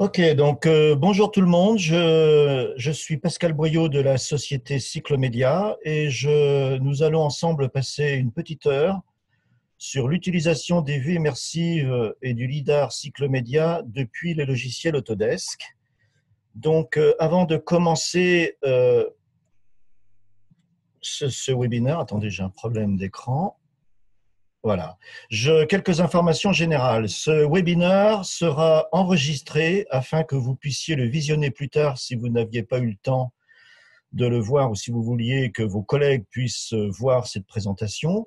Ok, donc euh, bonjour tout le monde. Je, je, suis Pascal Boyot de la société Cyclomédia et je, nous allons ensemble passer une petite heure sur l'utilisation des vues immersives et du LIDAR Cyclomédia depuis les logiciels Autodesk. Donc, euh, avant de commencer euh, ce, ce webinaire, attendez, j'ai un problème d'écran. Voilà. Je, quelques informations générales. Ce webinaire sera enregistré afin que vous puissiez le visionner plus tard si vous n'aviez pas eu le temps de le voir ou si vous vouliez que vos collègues puissent voir cette présentation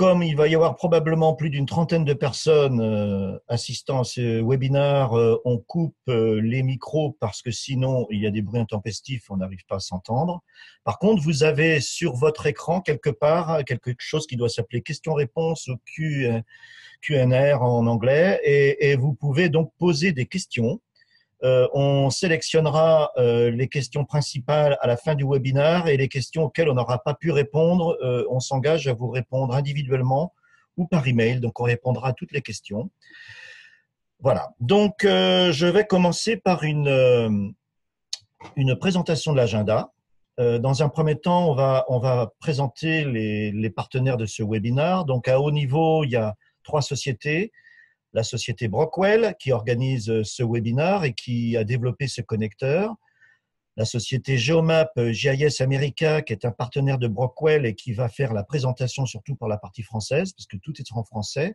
comme il va y avoir probablement plus d'une trentaine de personnes euh, assistant à ce webinaire, euh, on coupe euh, les micros parce que sinon il y a des bruits intempestifs, on n'arrive pas à s'entendre. Par contre, vous avez sur votre écran quelque part quelque chose qui doit s'appeler question-réponse ou QNR en anglais, et, et vous pouvez donc poser des questions euh, on sélectionnera euh, les questions principales à la fin du webinaire et les questions auxquelles on n'aura pas pu répondre, euh, on s'engage à vous répondre individuellement ou par email. Donc, on répondra à toutes les questions. Voilà. Donc, je vais commencer par une, une présentation de l'agenda. Dans un premier temps, on va, on va présenter les, les partenaires de ce webinaire. Donc, à haut niveau, il y a trois sociétés la société Brockwell qui organise euh, ce webinaire et qui a développé ce connecteur, la société Geomap euh, GIS America qui est un partenaire de Brockwell et qui va faire la présentation surtout pour la partie française parce que tout est en français,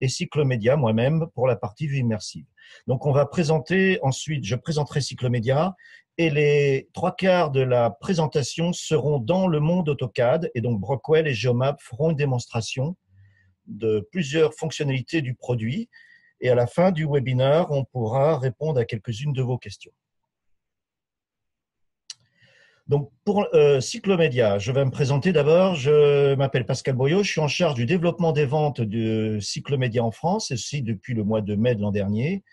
et Cyclomédia moi-même pour la partie vue immersive. Donc on va présenter ensuite, je présenterai Cyclomédia et les trois quarts de la présentation seront dans le monde AutoCAD et donc Brockwell et Geomap feront une démonstration de plusieurs fonctionnalités du produit. Et à la fin du webinaire, on pourra répondre à quelques-unes de vos questions. Donc, pour euh, Cyclomédia, je vais me présenter d'abord. Je m'appelle Pascal Boyot, je suis en charge du développement des ventes de Cyclomédia en France, et ceci depuis le mois de mai de l'an dernier.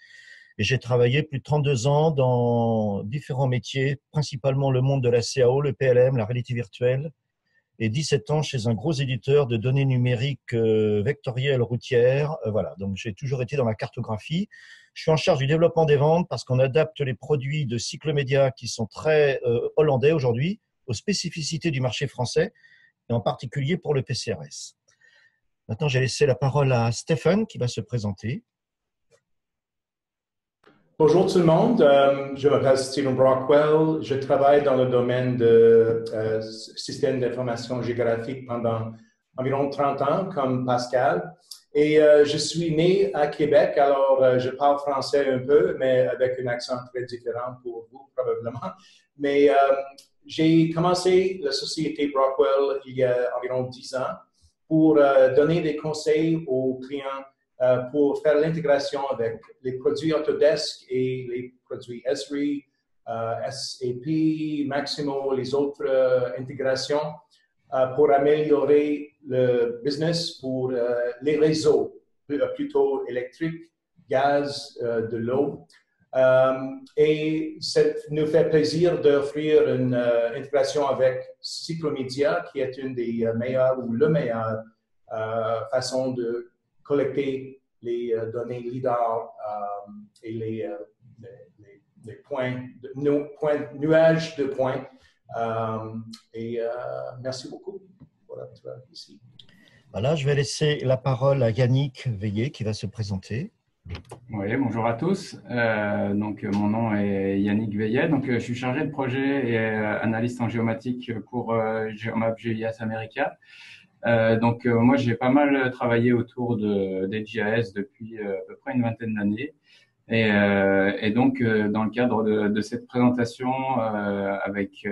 Et j'ai travaillé plus de 32 ans dans différents métiers, principalement le monde de la CAO, le PLM, la réalité virtuelle, et 17 ans chez un gros éditeur de données numériques euh, vectorielles routières. Euh, voilà, donc j'ai toujours été dans la cartographie. Je suis en charge du développement des ventes parce qu'on adapte les produits de Cyclomédia qui sont très euh, hollandais aujourd'hui aux spécificités du marché français et en particulier pour le PCRS. Maintenant, j'ai laissé la parole à Stéphane qui va se présenter. Bonjour tout le monde, euh, je m'appelle Stephen Brockwell. Je travaille dans le domaine de euh, système d'information géographique pendant environ 30 ans, comme Pascal. Et euh, je suis né à Québec, alors je parle français un peu, mais avec un accent très différent pour vous probablement. Mais j'ai commencé la société Brockwell il y a environ 10 ans pour donner des conseils aux clients pour faire l'intégration avec les produits Autodesk et les produits Esri, euh, SAP, Maximo, les autres euh, intégrations pour améliorer le business pour les réseaux, plutôt électriques, gaz, de l'eau. et ça nous fait plaisir d'offrir une intégration avec Cyclomedia, qui est une des meilleures ou le meilleure façon de collecter les euh, données LIDAR euh, et les, euh, les, les, points, nuages de points. et merci beaucoup ici. Voilà, je vais laisser la parole à Yannick Veillé qui va se présenter. Oui, bonjour à tous. Euh, donc, mon nom est Yannick Veillet. Donc, je suis chargé de projet et analyste en géomatique pour euh, Geomap GIS America. Euh, donc euh, moi j'ai pas mal travaillé autour de des depuis euh, à peu près une vingtaine d'années. Et, et, donc dans le cadre de, de cette présentation avec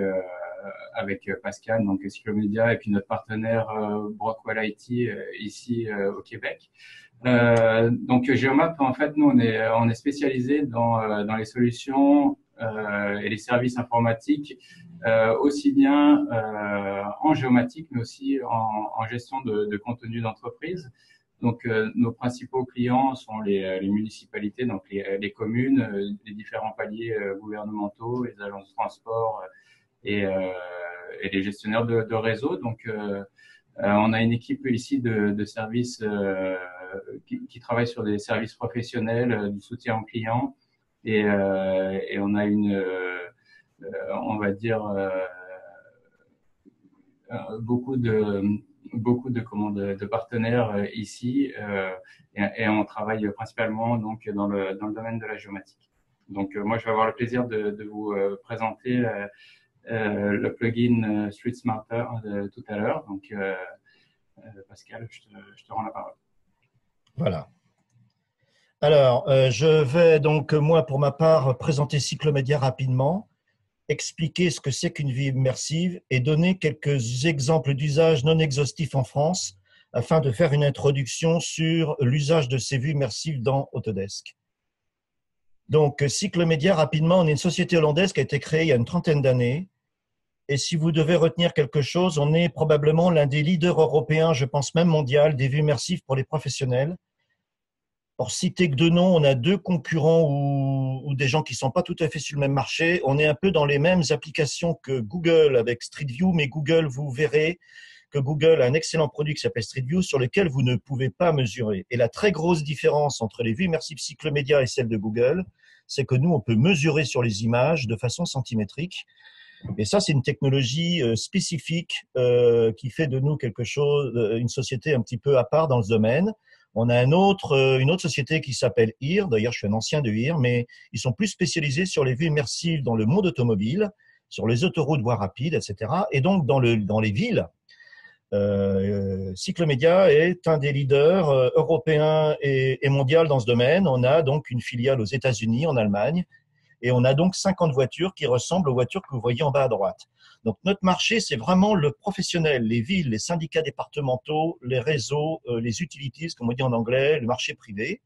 avec Pascal, donc Cyclomedia, et puis notre partenaire Brockwell IT ici au Québec. Euh, donc Geomap, en fait, nous on est on est spécialisé dans dans les solutions euh, et les services informatiques, euh, aussi bien euh, en géomatique, mais aussi en, en gestion de, de contenu d'entreprise. Donc, nos principaux clients sont les, les municipalités, donc les, les, communes, les différents paliers gouvernementaux, les agences de transport et, et les gestionnaires de, de réseau. Donc, on a une équipe ici de, de services qui, qui travaille sur des services professionnels, du soutien aux clients, et, et on a une, on va dire, beaucoup de beaucoup de commandes de partenaires ici et, on travaille principalement donc dans le dans le domaine de la géomatique. Donc moi je vais avoir le plaisir de, vous présenter euh, le plugin euh, Street Smarter euh, tout à l'heure. Donc, Pascal, je te, rends la parole. Voilà. Alors, je vais donc, moi, pour ma part, présenter Cyclomédia rapidement, expliquer ce que c'est qu'une vie immersive et donner quelques exemples d'usage non exhaustifs en France afin de faire une introduction sur l'usage de ces vues immersives dans Autodesk. Donc, Cyclomédia, rapidement, on est une société hollandaise qui a été créée il y a une trentaine d'années et si vous devez retenir quelque chose, on est probablement l'un des leaders européens, je pense même mondial, des vues immersives pour les professionnels. Pour citer que deux noms, on a deux concurrents ou, des gens qui ne sont pas tout à fait sur le même marché. On est un peu dans les mêmes applications que Google avec Street View, mais Google, vous verrez que Google a un excellent produit qui s'appelle Street View sur lequel vous ne pouvez pas mesurer. Et la très grosse différence entre les vues immersives cyclomédia et celles de Google, c'est que nous, on peut mesurer sur les images de façon centimétrique. Et ça, c'est une technologie euh, spécifique euh, qui fait de nous quelque chose, euh, une société un petit peu à part dans ce domaine. On a un autre, une autre société qui s'appelle IR. D'ailleurs, je suis un ancien de IR, mais ils sont plus spécialisés sur les vues immersives dans le monde automobile, sur les autoroutes voies rapides, etc. Et donc dans, le, les villes. Euh, Cyclomédia est un des leaders européens et, et mondial dans ce domaine. On a donc une filiale aux États-Unis, en Allemagne, et on a donc 50 voitures qui ressemblent aux voitures que vous voyez en bas à droite. Donc notre marché, c'est vraiment le professionnel, les villes, les syndicats départementaux, les réseaux, euh, les utilities, comme on dit en anglais, le marché privé.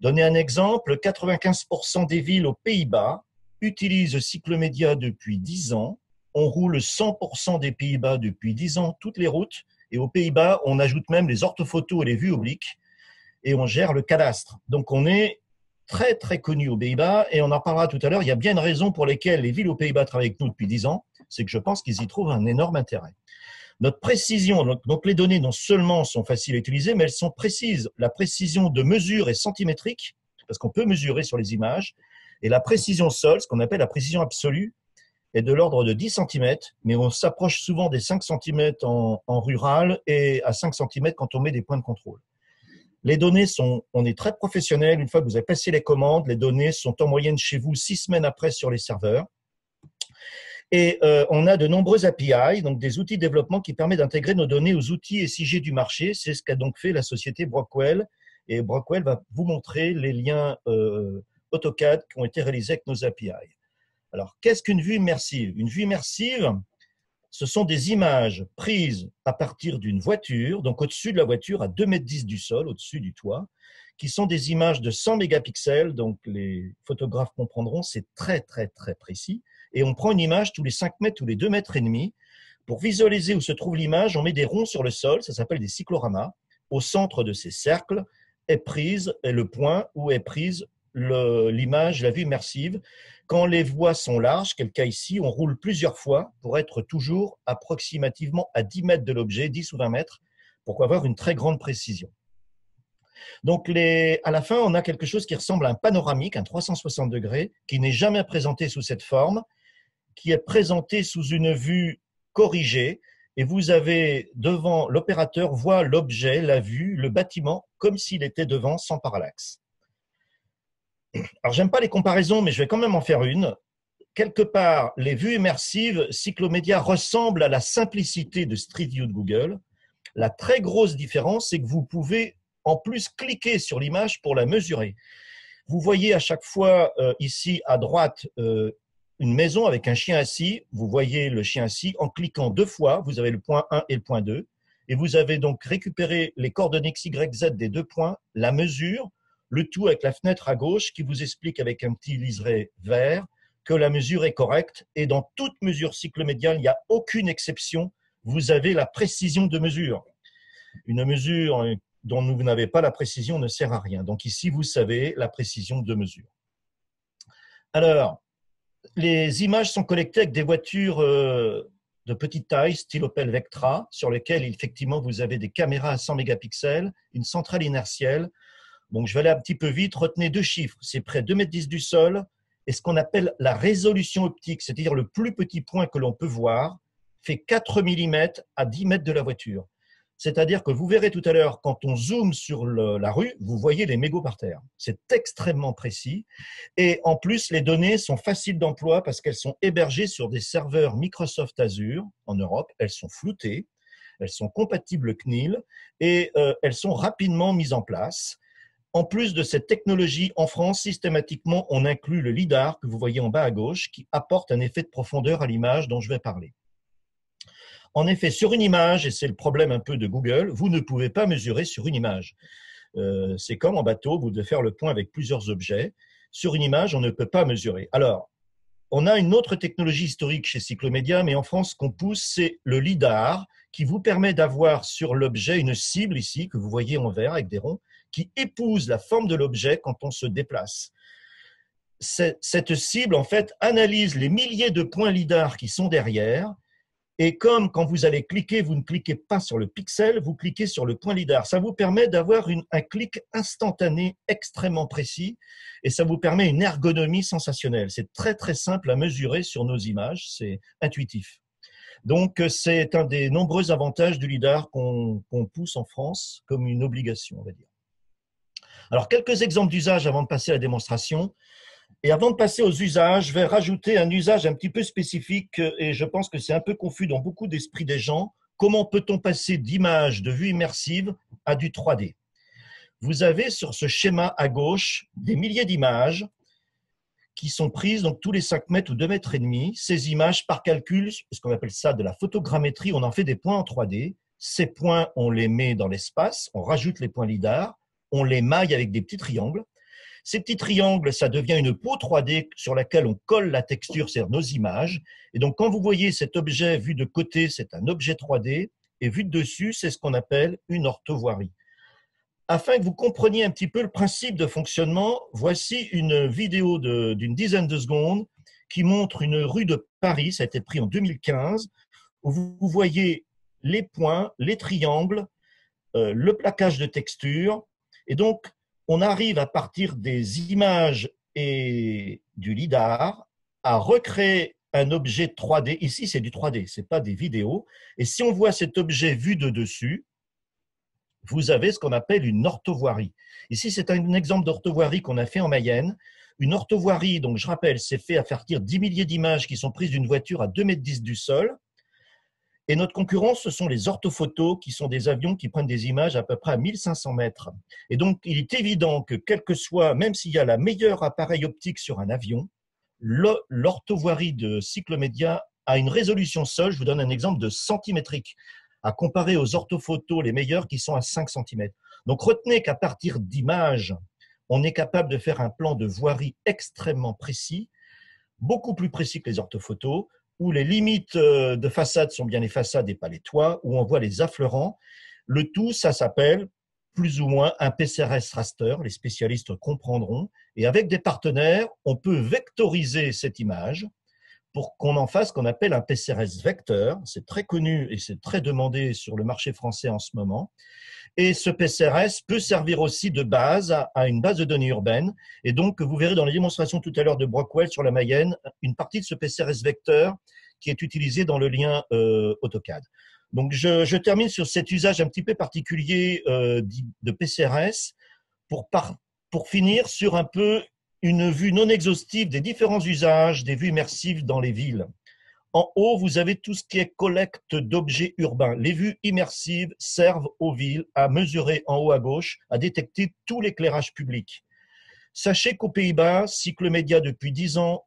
Donner un exemple, 95% des villes aux Pays-Bas utilisent Cyclomédia depuis 10 ans. On roule 100% des Pays-Bas depuis 10 ans, toutes les routes. Et aux Pays-Bas, on ajoute même les orthophotos et les vues obliques. Et on gère le cadastre. Donc on est très très connu aux Pays-Bas et on en parlera tout à l'heure. Il y a bien une raison pour laquelle les villes aux Pays-Bas travaillent avec nous depuis 10 ans, c'est que je pense qu'ils y trouvent un énorme intérêt. Notre précision, donc les données non seulement sont faciles à utiliser, mais elles sont précises. La précision de mesure est centimétrique, parce qu'on peut mesurer sur les images, et la précision sol, ce qu'on appelle la précision absolue, est de l'ordre de 10 cm, mais on s'approche souvent des 5 cm en, en rural et à 5 cm quand on met des points de contrôle. Les données sont, on est très professionnel. Une fois que vous avez passé les commandes, les données sont en moyenne chez vous six semaines après sur les serveurs. Et euh, on a de nombreux API, donc des outils de développement qui permettent d'intégrer nos données aux outils SIG du marché. C'est ce qu'a donc fait la société Brockwell. Et Brockwell va vous montrer les liens euh, AutoCAD qui ont été réalisés avec nos API. Alors, qu'est-ce qu'une vue immersive? Une vue immersive, ce sont des images prises à partir d'une voiture, donc au-dessus de la voiture, à 2,10 mètres du sol, au-dessus du toit, qui sont des images de 100 mégapixels, donc les photographes comprendront, c'est très très très précis. Et on prend une image tous les 5 mètres, tous les 2 mètres et demi. Pour visualiser où se trouve l'image, on met des ronds sur le sol, ça s'appelle des cycloramas. Au centre de ces cercles est prise est le point où est prise l'image, la vue immersive. Quand les voies sont larges, quel cas ici, on roule plusieurs fois pour être toujours approximativement à 10 mètres de l'objet, 10 ou 20 mètres, pour avoir une très grande précision. Donc, les, à la fin, on a quelque chose qui ressemble à un panoramique, un 360 degrés, qui n'est jamais présenté sous cette forme, qui est présenté sous une vue corrigée, et vous avez devant l'opérateur voit l'objet, la vue, le bâtiment, comme s'il était devant sans parallaxe. Alors, j'aime pas les comparaisons, mais je vais quand même en faire une. Quelque part, les vues immersives Cyclomédia ressemblent à la simplicité de Street View de Google. La très grosse différence, c'est que vous pouvez en plus cliquer sur l'image pour la mesurer. Vous voyez à chaque fois euh, ici à droite euh, une maison avec un chien assis. Vous voyez le chien assis. En cliquant deux fois, vous avez le point 1 et le point 2. Et vous avez donc récupéré les coordonnées X, Y, Z des deux points, la mesure, le tout avec la fenêtre à gauche qui vous explique avec un petit liseré vert que la mesure est correcte. Et dans toute mesure cyclomédiale, il n'y a aucune exception. Vous avez la précision de mesure. Une mesure dont vous n'avez pas la précision ne sert à rien. Donc ici, vous savez la précision de mesure. Alors, les images sont collectées avec des voitures euh, de petite taille, style Opel Vectra, sur lesquelles effectivement vous avez des caméras à 100 mégapixels, une centrale inertielle, Donc, je vais aller un petit peu vite. Retenez deux chiffres. C'est près de 2,10 m du sol et ce qu'on appelle la résolution optique, c'est-à-dire le plus petit point que l'on peut voir, fait 4 mm à 10 mètres de la voiture. C'est-à-dire que vous verrez tout à l'heure, quand on zoome sur la rue, vous voyez les mégots par terre. C'est extrêmement précis. Et en plus, les données sont faciles d'emploi parce qu'elles sont hébergées sur des serveurs Microsoft Azure en Europe. Elles sont floutées, elles sont compatibles CNIL et euh, elles sont rapidement mises en place. En plus de cette technologie, en France, systématiquement, on inclut le LIDAR que vous voyez en bas à gauche qui apporte un effet de profondeur à l'image dont je vais parler. En effet, sur une image, et c'est le problème un peu de Google, vous ne pouvez pas mesurer sur une image. Euh, c'est comme en bateau, vous devez faire le point avec plusieurs objets. Sur une image, on ne peut pas mesurer. Alors, on a une autre technologie historique chez Cyclomédia, mais en France, ce qu'on pousse, c'est le LIDAR, qui vous permet d'avoir sur l'objet une cible ici, que vous voyez en vert avec des ronds, qui épouse la forme de l'objet quand on se déplace. Cette cible, en fait, analyse les milliers de points LIDAR qui sont derrière et comme quand vous allez cliquer, vous ne cliquez pas sur le pixel, vous cliquez sur le point LIDAR. Ça vous permet d'avoir un clic instantané extrêmement précis et ça vous permet une ergonomie sensationnelle. C'est très très simple à mesurer sur nos images, c'est intuitif. Donc c'est un des nombreux avantages du LIDAR qu'on pousse en France comme une obligation, on va dire. Alors quelques exemples d'usage avant de passer à la démonstration. Et avant de passer aux usages, je vais rajouter un usage un petit peu spécifique et je pense que c'est un peu confus dans beaucoup d'esprits des gens. Comment peut-on passer d'images de vue immersive à du 3D Vous avez sur ce schéma à gauche des milliers d'images qui sont prises donc tous les 5 mètres ou 2 mètres et demi. Ces images, par calcul, ce qu'on appelle ça de la photogrammétrie, on en fait des points en 3D. Ces points, on les met dans l'espace, on rajoute les points lidar, on les maille avec des petits triangles. Ces petits triangles, ça devient une peau 3D sur laquelle on colle la texture, c'est-à-dire nos images. Et donc, quand vous voyez cet objet vu de côté, c'est un objet 3D, et vu de dessus, c'est ce qu'on appelle une orthovoirie. Afin que vous compreniez un petit peu le principe de fonctionnement, voici une vidéo d'une dizaine de secondes qui montre une rue de Paris, ça a été pris en 2015, où vous voyez les points, les triangles, euh, le plaquage de texture. Et donc, on arrive à partir des images et du LIDAR à recréer un objet 3D. Ici, c'est du 3D, ce n'est pas des vidéos. Et si on voit cet objet vu de dessus, vous avez ce qu'on appelle une orthovoirie. Ici, c'est un exemple d'orthovoirie qu'on a fait en Mayenne. Une orthovoirie, donc je rappelle, c'est fait à partir 10 milliers d'images qui sont prises d'une voiture à 2,10 mètres du sol. Et notre concurrence, ce sont les orthophotos, qui sont des avions qui prennent des images à peu près à 1500 mètres. Et donc, il est évident que, quel que soit, même s'il y a la meilleure appareil optique sur un avion, l'orthovoirie de cyclomédia a une résolution seule, je vous donne un exemple de centimétrique, à comparer aux orthophotos les meilleurs qui sont à 5 cm. Donc retenez qu'à partir d'images, on est capable de faire un plan de voirie extrêmement précis, beaucoup plus précis que les orthophotos, où les limites euh, de façade sont bien les façades et pas les toits, où on voit les affleurants. Le tout, ça s'appelle plus ou moins un PCRS raster, les spécialistes comprendront. Et avec des partenaires, on peut vectoriser cette image pour qu'on en fasse ce qu'on appelle un PCRS vecteur. C'est très connu et c'est très demandé sur le marché français en ce moment. Et ce PCRS peut servir aussi de base à une base de données urbaine. Et donc, vous verrez dans les démonstrations tout à l'heure de Brockwell sur la Mayenne, une partie de ce PCRS vecteur qui est utilisé dans le lien euh, AutoCAD. Donc, je, termine sur cet usage un petit peu particulier euh, de PCRS pour, pour finir sur un peu une vue non exhaustive des différents usages des vues immersives dans les villes. En haut, vous avez tout ce qui est collecte d'objets urbains. Les vues immersives servent aux villes à mesurer en haut à gauche, à détecter tout l'éclairage public. Sachez qu'aux Pays-Bas, Cycle Média depuis 10 ans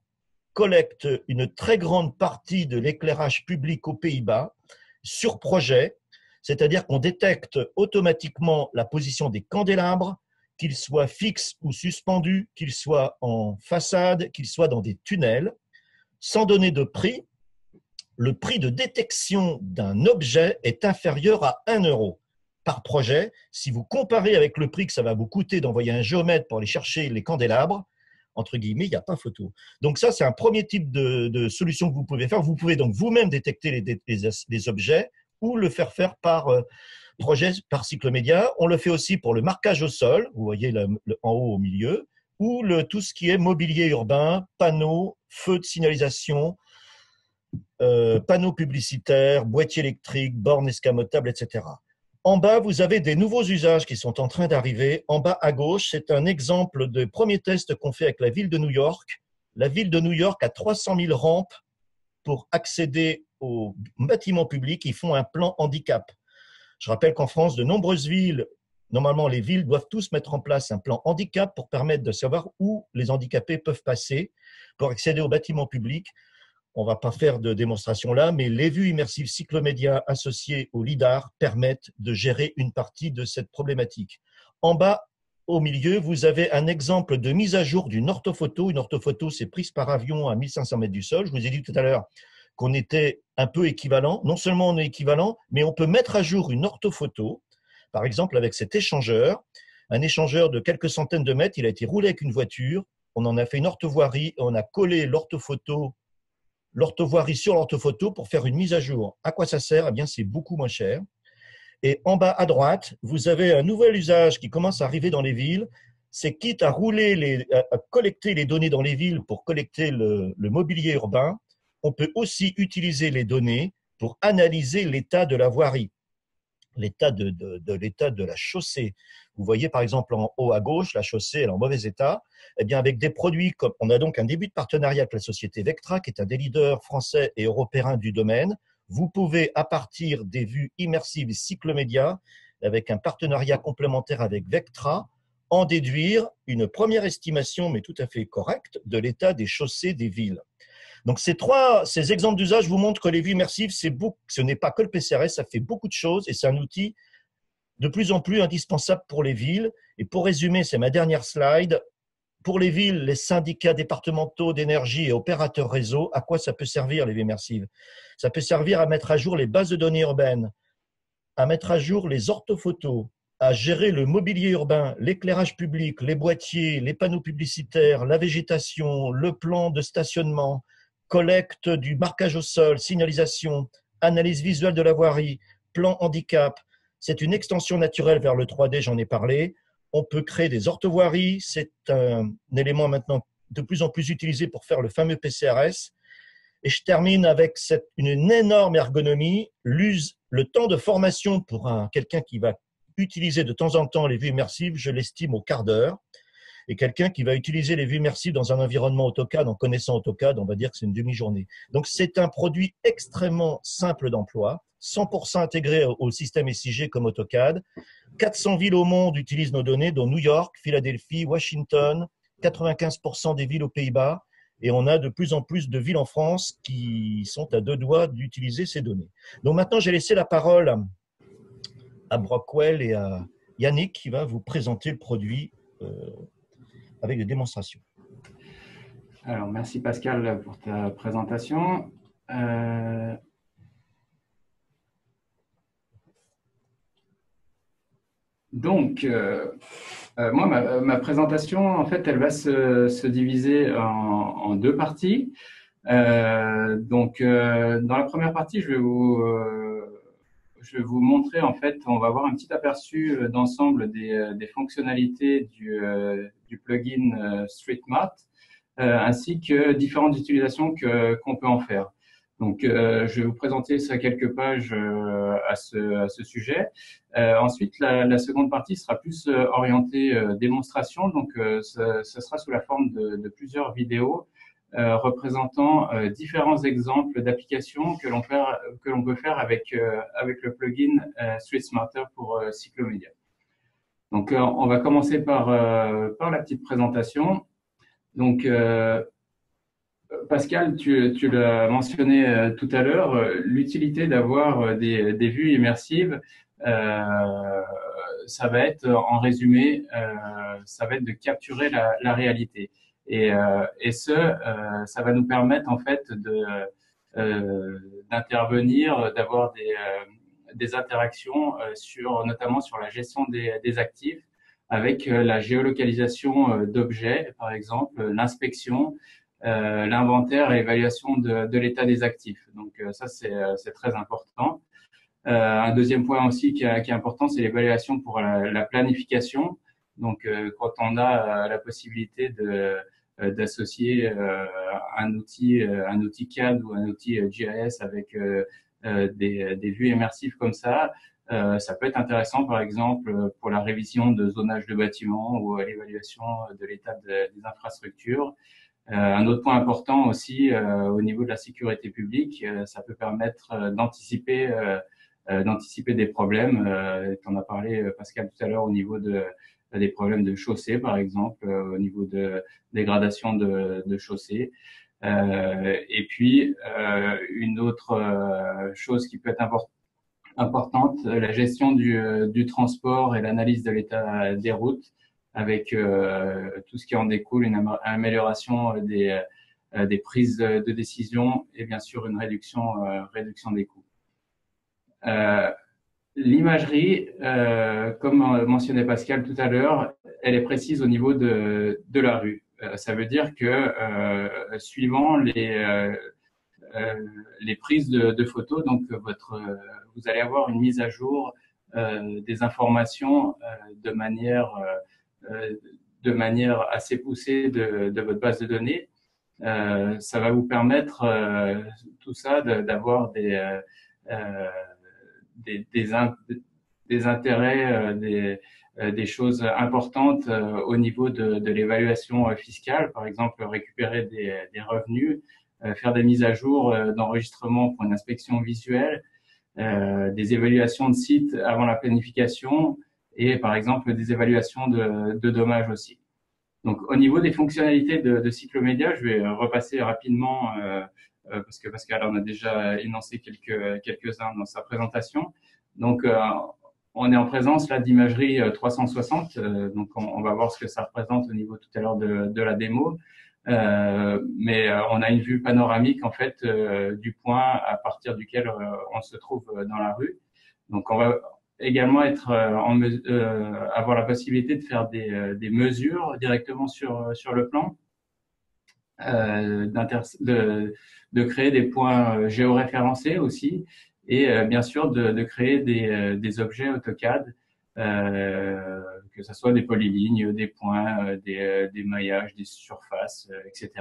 collecte une très grande partie de l'éclairage public aux Pays-Bas sur projet, c'est-à-dire qu'on détecte automatiquement la position des candélabres, qu'ils soient fixes ou suspendus, qu'ils soient en façade, qu'ils soient dans des tunnels, sans donner de prix, le prix de détection d'un objet est inférieur à 1 euro par projet. Si vous comparez avec le prix que ça va vous coûter d'envoyer un géomètre pour aller chercher les candélabres, entre guillemets, il n'y a pas photo. Donc ça, c'est un premier type de, solution que vous pouvez faire. Vous pouvez donc vous-même détecter les, objets ou le faire faire par euh, projets par Cyclomédia. On le fait aussi pour le marquage au sol, vous voyez en haut au milieu, ou le, tout ce qui est mobilier urbain, panneaux, feux de signalisation, euh, panneaux publicitaires, boîtiers électriques, bornes escamotables, etc. En bas, vous avez des nouveaux usages qui sont en train d'arriver. En bas à gauche, c'est un exemple de premier test qu'on fait avec la ville de New York. La ville de New York a 300 000 rampes pour accéder aux bâtiments publics. Ils font un plan handicap. Je rappelle qu'en France, de nombreuses villes, normalement les villes doivent tous mettre en place un plan handicap pour permettre de savoir où les handicapés peuvent passer pour accéder aux bâtiments publics on va pas faire de démonstration là, mais les vues immersives cyclomédia associées au LIDAR permettent de gérer une partie de cette problématique. En bas, au milieu, vous avez un exemple de mise à jour d'une orthophoto. Une orthophoto, c'est prise par avion à 1500 mètres du sol. Je vous ai dit tout à l'heure qu'on était un peu équivalent. Non seulement on est équivalent, mais on peut mettre à jour une orthophoto, par exemple avec cet échangeur. Un échangeur de quelques centaines de mètres, il a été roulé avec une voiture. On en a fait une orthovoirie, on a collé l'orthophoto l'orthovoirie sur l'orthophoto pour faire une mise à jour. À quoi ça sert? Eh bien, c'est beaucoup moins cher. Et en bas à droite, vous avez un nouvel usage qui commence à arriver dans les villes. C'est quitte à les, collecter les données dans les villes pour collecter le, le mobilier urbain, on peut aussi utiliser les données pour analyser l'état de la voirie l'état de, l'état de la chaussée. Vous voyez par exemple en haut à gauche, la chaussée est en mauvais état. Eh bien, avec des produits comme on a donc un début de partenariat avec la société Vectra, qui est un des leaders français et européens du domaine. Vous pouvez, à partir des vues immersives cyclomédia, avec un partenariat complémentaire avec Vectra, en déduire une première estimation, mais tout à fait correcte, de l'état des chaussées des villes. Donc ces trois, ces exemples d'usage vous montrent que les vues immersives, c'est ce n'est pas que le PCRS, ça fait beaucoup de choses et c'est un outil de plus en plus indispensable pour les villes. Et pour résumer, c'est ma dernière slide. Pour les villes, les syndicats départementaux d'énergie et opérateurs réseau, à quoi ça peut servir les vues immersives? Ça peut servir à mettre à jour les bases de données urbaines, à mettre à jour les orthophotos, à gérer le mobilier urbain, l'éclairage public, les boîtiers, les panneaux publicitaires, la végétation, le plan de stationnement, collecte du marquage au sol, signalisation, analyse visuelle de la voirie, plan handicap. C'est une extension naturelle vers le 3D, j'en ai parlé. On peut créer des orthovoiries, c'est un élément maintenant de plus en plus utilisé pour faire le fameux PCRS. Et je termine avec une énorme ergonomie, le temps de formation pour quelqu'un qui va utiliser de temps en temps les vues immersives, je l'estime au quart d'heure. Et quelqu'un qui va utiliser les vues immersives dans un environnement AutoCAD, en connaissant AutoCAD, on va dire que c'est une demi-journée. Donc c'est un produit extrêmement simple d'emploi, 100% intégré au système SIG comme AutoCAD. 400 villes au monde utilisent nos données, dont New York, Philadelphie, Washington, 95% des villes aux Pays-Bas. Et on a de plus en plus de villes en France qui sont à deux doigts d'utiliser ces données. Donc maintenant, j'ai laissé la parole à Brockwell et à Yannick qui va vous présenter le produit euh, avec des démonstrations. Alors, merci Pascal pour ta présentation. Euh, donc, euh, euh, moi, ma, présentation, en fait, elle va se, diviser en, deux parties. donc, dans la première partie, je vais vous je vais vous montrer en fait, on va avoir un petit aperçu d'ensemble des, des, fonctionnalités du, du plugin euh, StreetMart, euh, ainsi que différentes utilisations qu'on peut en faire. Donc, euh, je vais vous présenter ça quelques pages à, ce, ce, sujet. ensuite, la, seconde partie sera plus orientée démonstration. Donc, ce, sera sous la forme de, plusieurs vidéos représentant différents exemples d'applications que l'on peut faire avec avec le plugin StreetSmarter pour Cyclomedia. Donc, euh, on va commencer par, euh, la petite présentation. Donc, euh, Pascal, tu, l'as mentionné tout à l'heure, l'utilité d'avoir des, vues immersives, euh, ça va être, en résumé, euh, ça va être de capturer la réalité. Et, euh, et ce, ça va nous permettre en fait de d'intervenir, d'avoir des interactions euh, sur, notamment sur la gestion des, actifs, avec euh, la géolocalisation euh, d'objets, par exemple, l'inspection, l'inventaire et l'évaluation de l'état des actifs. Donc ça, c'est très important. un deuxième point aussi qui, est important, c'est l'évaluation pour la, planification. Donc, quand on a la possibilité de d'associer un outil, un outil CAD ou un outil GIS avec des, vues immersives comme ça, euh, ça peut être intéressant, par exemple, pour la révision de zonage de bâtiments ou l'évaluation de l'état des infrastructures. Euh, un autre point important aussi euh, au niveau de la sécurité publique, ça peut permettre d'anticiper des problèmes. tu en as parlé, Pascal, tout à l'heure au niveau de des problèmes de chaussée, par exemple, au niveau de dégradation de, de chaussée. Euh, et puis, euh, une autre chose qui peut être importante euh, la gestion du, euh, du transport et l'analyse de l'état des routes, avec euh, tout ce qui en découle, une amélioration des, des prises de décision et bien sûr une réduction, réduction des coûts. L'imagerie, euh, comme mentionnait Pascal tout à l'heure, elle est précise au niveau de, de la rue. ça veut dire que euh, suivant les, euh, les prises de, de, photos, donc votre, vous allez avoir une mise à jour euh, des informations euh, de manière de manière assez poussée de, de, votre base de données. Euh, ça va vous permettre euh, tout ça d'avoir des, euh, des, des, des, intérêts, des, choses importantes au niveau de, l'évaluation fiscale, par exemple récupérer des, revenus, euh, faire des mises à jour euh, d'enregistrement pour une inspection visuelle, euh, des évaluations de sites avant la planification et par exemple des évaluations de, dommages aussi. Donc au niveau des fonctionnalités de, de Cyclomédia, je vais repasser rapidement euh, parce que Pascal en a déjà énoncé quelques quelques-uns dans sa présentation. Donc euh, on est en présence là d'imagerie 360, donc on, va voir ce que ça représente au niveau tout à l'heure de, de, la démo. Euh, mais euh, on a une vue panoramique en fait euh, du point à partir duquel on se trouve dans la rue. Donc on va également être en avoir la possibilité de faire des, des mesures directement sur sur le plan, de, de créer des points géoréférencés aussi et bien sûr de, de créer des, des objets AutoCAD euh, que ce soit des polylignes, des points, euh, des, euh, des maillages, des surfaces, etc.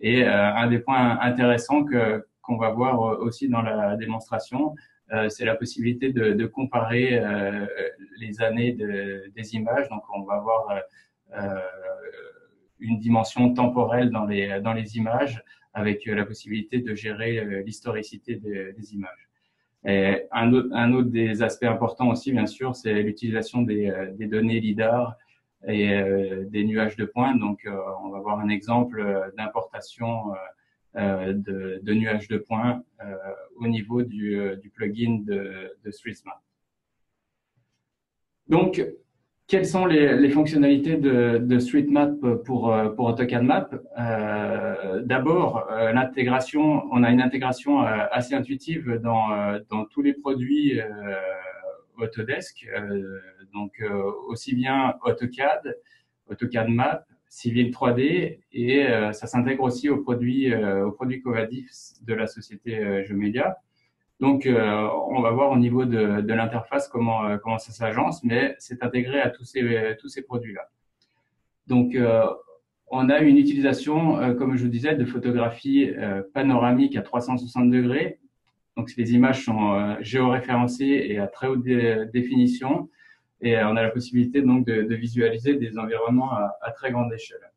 Et un des points intéressants que qu'on va voir aussi dans la démonstration, c'est la possibilité de, de comparer les années de, des images. Donc, on va voir une dimension temporelle dans les, dans les images avec la possibilité de gérer l'historicité des images. Et un, autre, un autre des aspects importants aussi, bien sûr, c'est l'utilisation des, euh, des, données LIDAR et euh, des nuages de points. Donc, euh, on va voir un exemple d'importation de, de, nuages de points au niveau du, du plugin de, de StreetSmart. Donc, quelles sont les, les fonctionnalités de, de, StreetMap pour, pour AutoCAD Map? Euh, D'abord, euh, l'intégration, on a une intégration euh, assez intuitive dans, euh, dans tous les produits Autodesk, donc aussi bien AutoCAD, AutoCAD Map, Civil 3D, et ça s'intègre aussi aux produits, aux produits de la société Gemelia. Donc, euh, on va voir au niveau de, de l'interface comment, euh, comment ça s'agence, mais c'est intégré à tous ces, tous ces produits-là. Donc, euh, on a une utilisation, comme je vous disais, de photographie panoramique à 360 degrés. Donc, les images sont géoréférencées et à très haute définition. Et on a la possibilité donc de, visualiser des environnements à, à, très grande échelle.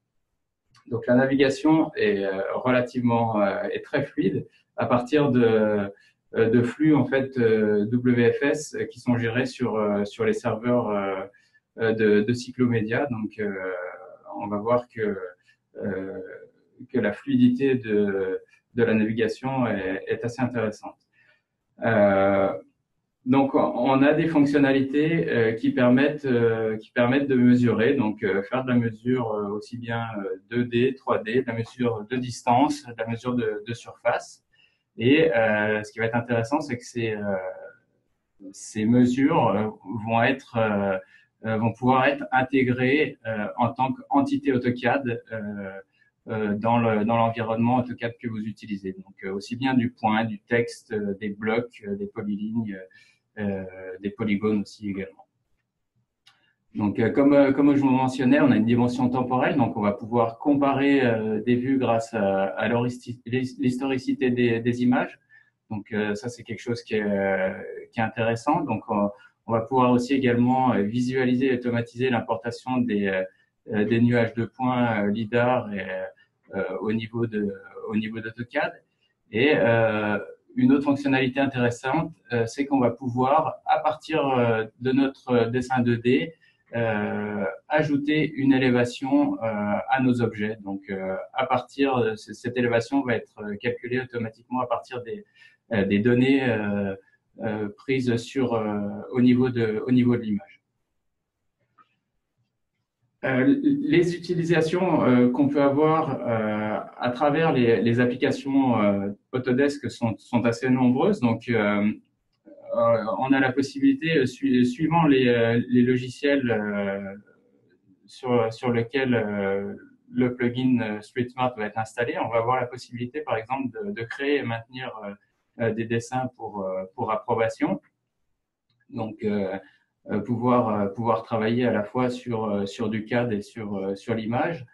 Donc, la navigation est relativement est très fluide à partir de euh, de flux en fait euh, WFS qui sont gérés sur euh, sur les serveurs de, de Cyclomedia. Donc, on va voir que que la fluidité de de la navigation est, est assez intéressante. donc, on a des fonctionnalités qui permettent qui permettent de mesurer, donc faire de la mesure aussi bien 2D, 3D, de la mesure de distance, de la mesure de, de surface. Et euh, ce qui va être intéressant, c'est que ces, euh, ces mesures euh, vont être vont pouvoir être intégrées en tant qu'entité AutoCAD dans l'environnement AutoCAD que vous utilisez. Donc aussi bien du point, du texte, des blocs, des polylignes, des polygones aussi également. Donc, comme, comme je vous mentionnais, on a une dimension temporelle, donc on va pouvoir comparer des vues grâce à, à l'historicité des, des, images. Donc, ça, c'est quelque chose qui est, qui est intéressant. Donc, on va pouvoir aussi également euh, visualiser et automatiser l'importation des, euh, euh, des nuages de points LIDAR et, au niveau de au niveau d'AutoCAD. Et une autre fonctionnalité intéressante, c'est qu'on va pouvoir, à partir de notre dessin 2D, euh, ajouter une élévation euh, à nos objets. Donc, euh, à partir de cette élévation va être calculée automatiquement à partir des, données euh, prise sur, au niveau de, au niveau de l'image. Les utilisations qu'on peut avoir à travers les, les applications Autodesk sont, sont, assez nombreuses. Donc, on a la possibilité, suivant les, les logiciels sur, sur lesquels le plugin StreetSmart va être installé, on va avoir la possibilité, par exemple, de, créer et maintenir euh, des dessins pour, euh, pour approbation. Donc, euh, pouvoir, pouvoir travailler à la fois sur, sur du CAD et sur, sur l'image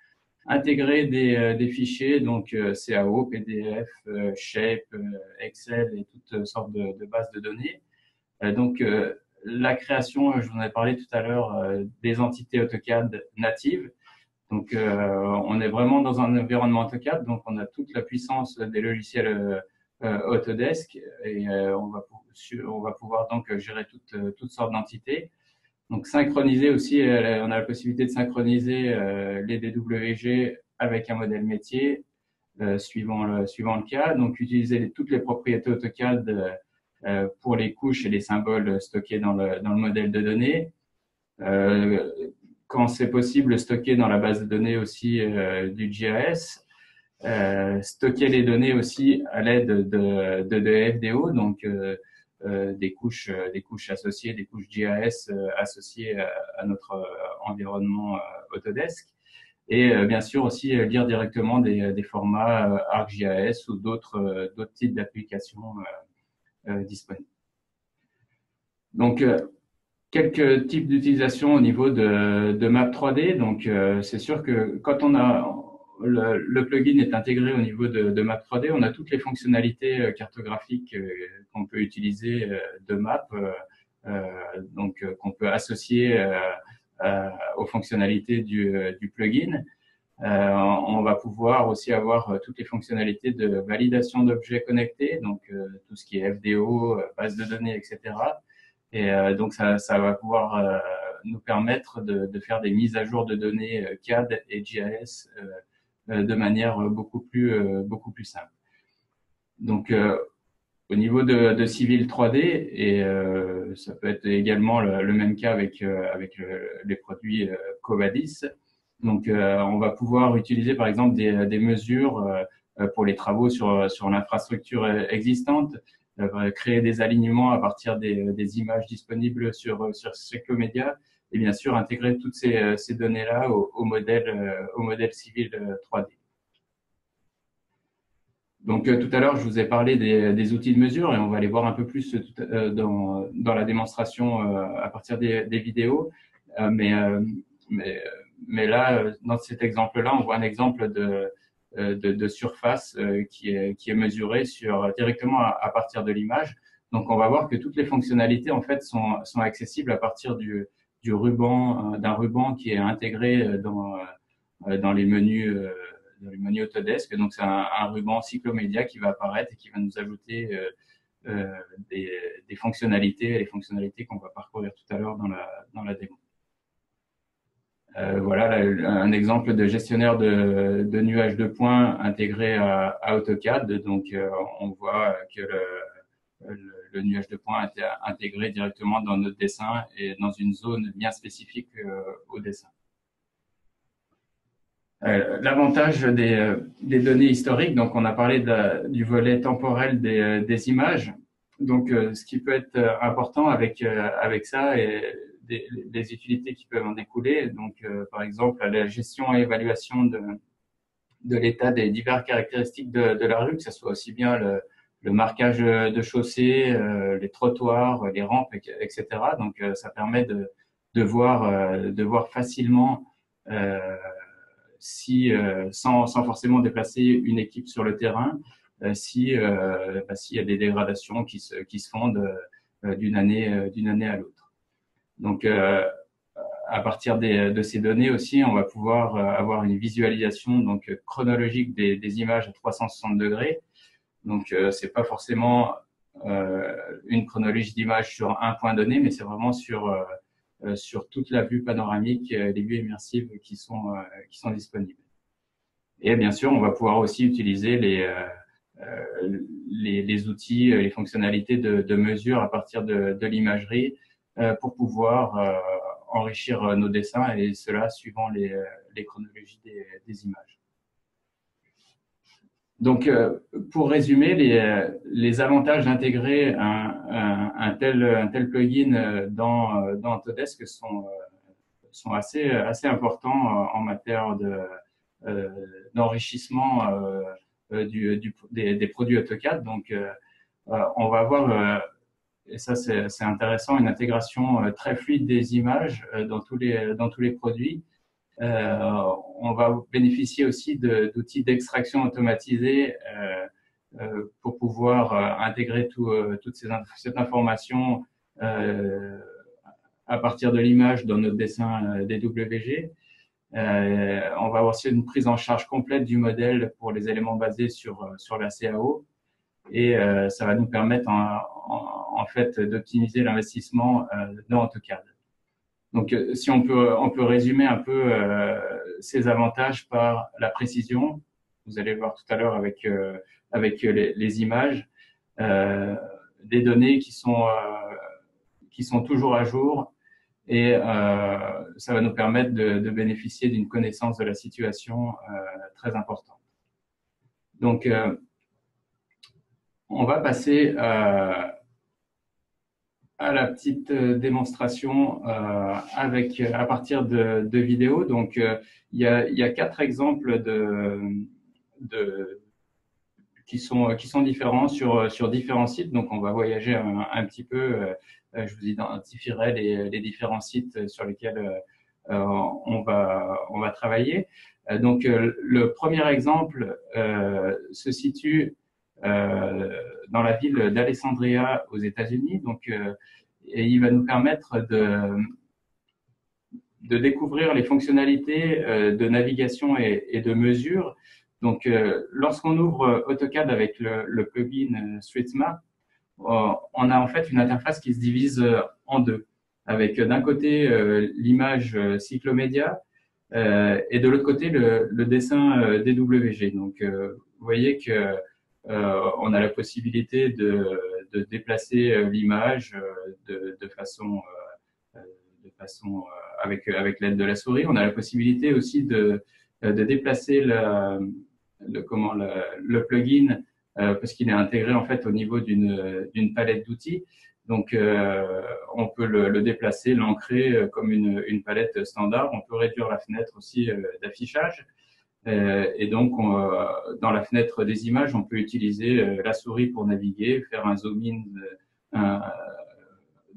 intégrer des, des, fichiers, donc CAO, PDF, Shape, Excel et toutes sortes de, de bases de données. Donc, la création, je vous en ai parlé tout à l'heure, des entités AutoCAD natives. Donc, on est vraiment dans un environnement AutoCAD, donc on a toute la puissance des logiciels euh, Autodesk et euh, on va, on va pouvoir donc gérer toutes, euh, toutes sortes d'entités. Donc synchroniser aussi, on a la possibilité de synchroniser les DWG avec un modèle métier suivant, le, suivant le cas. Donc utiliser toutes les propriétés AutoCAD pour les couches et les symboles stockés dans le, dans le modèle de données. quand c'est possible, stocker dans la base de données aussi du GIS euh, stocker les données aussi à l'aide de, de, FDO, donc euh, euh, des couches, des couches associées, des couches GIS associées à, notre environnement Autodesk. Et bien sûr aussi lire directement des, des formats ArcGIS ou d'autres d'autres types d'applications disponibles. Donc quelques types d'utilisation au niveau de, Map 3D. Donc, c'est sûr que quand on a, le, plugin est intégré au niveau de, Map 3D. On a toutes les fonctionnalités euh, cartographiques euh, qu'on peut utiliser euh, de Map, donc qu'on peut associer aux fonctionnalités du plugin. On va pouvoir aussi avoir toutes les fonctionnalités de validation d'objets connectés, donc tout ce qui est FDO, base de données, etc. Et donc ça, ça va pouvoir nous permettre de, de, faire des mises à jour de données CAD et GIS euh, de manière beaucoup plus, euh, beaucoup plus simple. Donc, euh, au niveau de, de Civil 3D, et ça peut être également le, même cas avec, avec les produits Covadis. Donc, on va pouvoir utiliser par exemple des, mesures pour les travaux sur, sur l'infrastructure existante, créer des alignements à partir des, images disponibles sur, sur et bien sûr intégrer toutes ces, euh, données-là au, modèle, euh, au modèle civil 3D. Euh, Donc tout à l'heure, je vous ai parlé des, outils de mesure et on va aller voir un peu plus dans, dans la démonstration à partir des, des vidéos. mais, mais, mais, là, dans cet exemple-là, on voit un exemple de, de, de surface qui, est, qui est mesuré sur, directement à, à partir de l'image. Donc on va voir que toutes les fonctionnalités en fait sont, sont accessibles à partir du, du ruban, euh, d'un ruban qui est intégré euh, dans, euh, dans les menus dans les menus Autodesk. Donc, c'est un, ruban cyclomédia qui va apparaître et qui va nous ajouter des, des, fonctionnalités, les fonctionnalités qu'on va parcourir tout à l'heure dans la, dans la démo. Voilà un exemple de gestionnaire de, de nuages de points intégré à, AutoCAD. Donc, on voit que le, nuage de points été intégré directement dans notre dessin et dans une zone bien spécifique euh, au dessin. Euh, l'avantage euh, des, données historiques, donc on a parlé du volet temporel des, images. Donc, ce qui peut être important avec avec ça et utilités qui peuvent en découler. Donc, par exemple, la gestion et évaluation de, de l'état des diverses caractéristiques de, la rue, que ce soit aussi bien le, marquage de chaussée, euh, les trottoirs, les rampes, etc. Donc, euh, ça permet de, de, voir, euh, de voir facilement si, sans, sans, forcément déplacer une équipe sur le terrain, si bah, s'il y a des dégradations qui se, qui se font d'une année, d'une année à l'autre. Donc, à partir des, de ces données aussi, on va pouvoir avoir une visualisation donc chronologique des, des images à 360 degrés donc, euh, c'est pas forcément euh, une chronologie d'image sur un point donné, mais c'est vraiment sur euh, sur toute la vue panoramique, les vues immersives qui sont qui sont disponibles. Et bien sûr, on va pouvoir aussi utiliser les les, les, outils, les fonctionnalités de, de mesure à partir de, de l'imagerie pour pouvoir enrichir nos dessins et cela suivant les, chronologies des, images. Donc, euh, pour résumer, les, euh, avantages d'intégrer un, tel, plugin euh, dans, Autodesk sont, assez, importants en matière de, d'enrichissement des, produits AutoCAD. Donc, on va avoir, et ça c'est intéressant, une intégration très fluide des images dans tous les, dans tous les produits. Euh, on va bénéficier aussi d'outils d'extraction automatisés euh, euh, pour pouvoir intégrer tout, toute ces, cette information à partir de l'image dans notre dessin DWG. Euh, on va avoir aussi une prise en charge complète du modèle pour les éléments basés sur la CAO et euh, ça va nous permettre en, en, en fait d'optimiser l'investissement euh, dans AutoCAD. Donc, euh, si on peut, on peut résumer un peu euh, ces avantages par la précision, vous allez voir tout à l'heure avec, euh, avec les, les images, euh, des données qui sont, euh, qui sont toujours à jour et ça va nous permettre de, de bénéficier d'une connaissance de la situation très importante. Donc, on va passer à à la petite euh, démonstration euh, avec euh, à partir de, vidéos. Donc, il y, a, quatre exemples de, qui sont qui sont différents sur sur différents sites. Donc, on va voyager un, un petit peu. je vous identifierai les, les, différents sites sur lesquels on va on va travailler. donc, le premier exemple se situe euh, dans la ville d'Alessandria aux États-Unis. Donc, euh, il va nous permettre de, de découvrir les fonctionnalités euh, de navigation et, de mesure. Donc, lorsqu'on ouvre AutoCAD avec le, le plugin StreetMap, on a en fait une interface qui se divise en deux, avec d'un côté l'image cyclomédia et de l'autre côté le, le dessin DWG. Donc, vous voyez que euh, on a la possibilité de, de déplacer euh, l'image euh, de, de, façon, de façon avec, avec l'aide de la souris. On a la possibilité aussi de, de déplacer le, le, comment, le, plugin parce qu'il est intégré en fait au niveau d'une palette d'outils. Donc, euh, on peut le, le déplacer, l'ancrer comme une, une, palette standard. On peut réduire la fenêtre aussi euh, d'affichage. Euh, et donc, euh, dans la fenêtre des images, on peut utiliser euh, la souris pour naviguer, faire un zoom in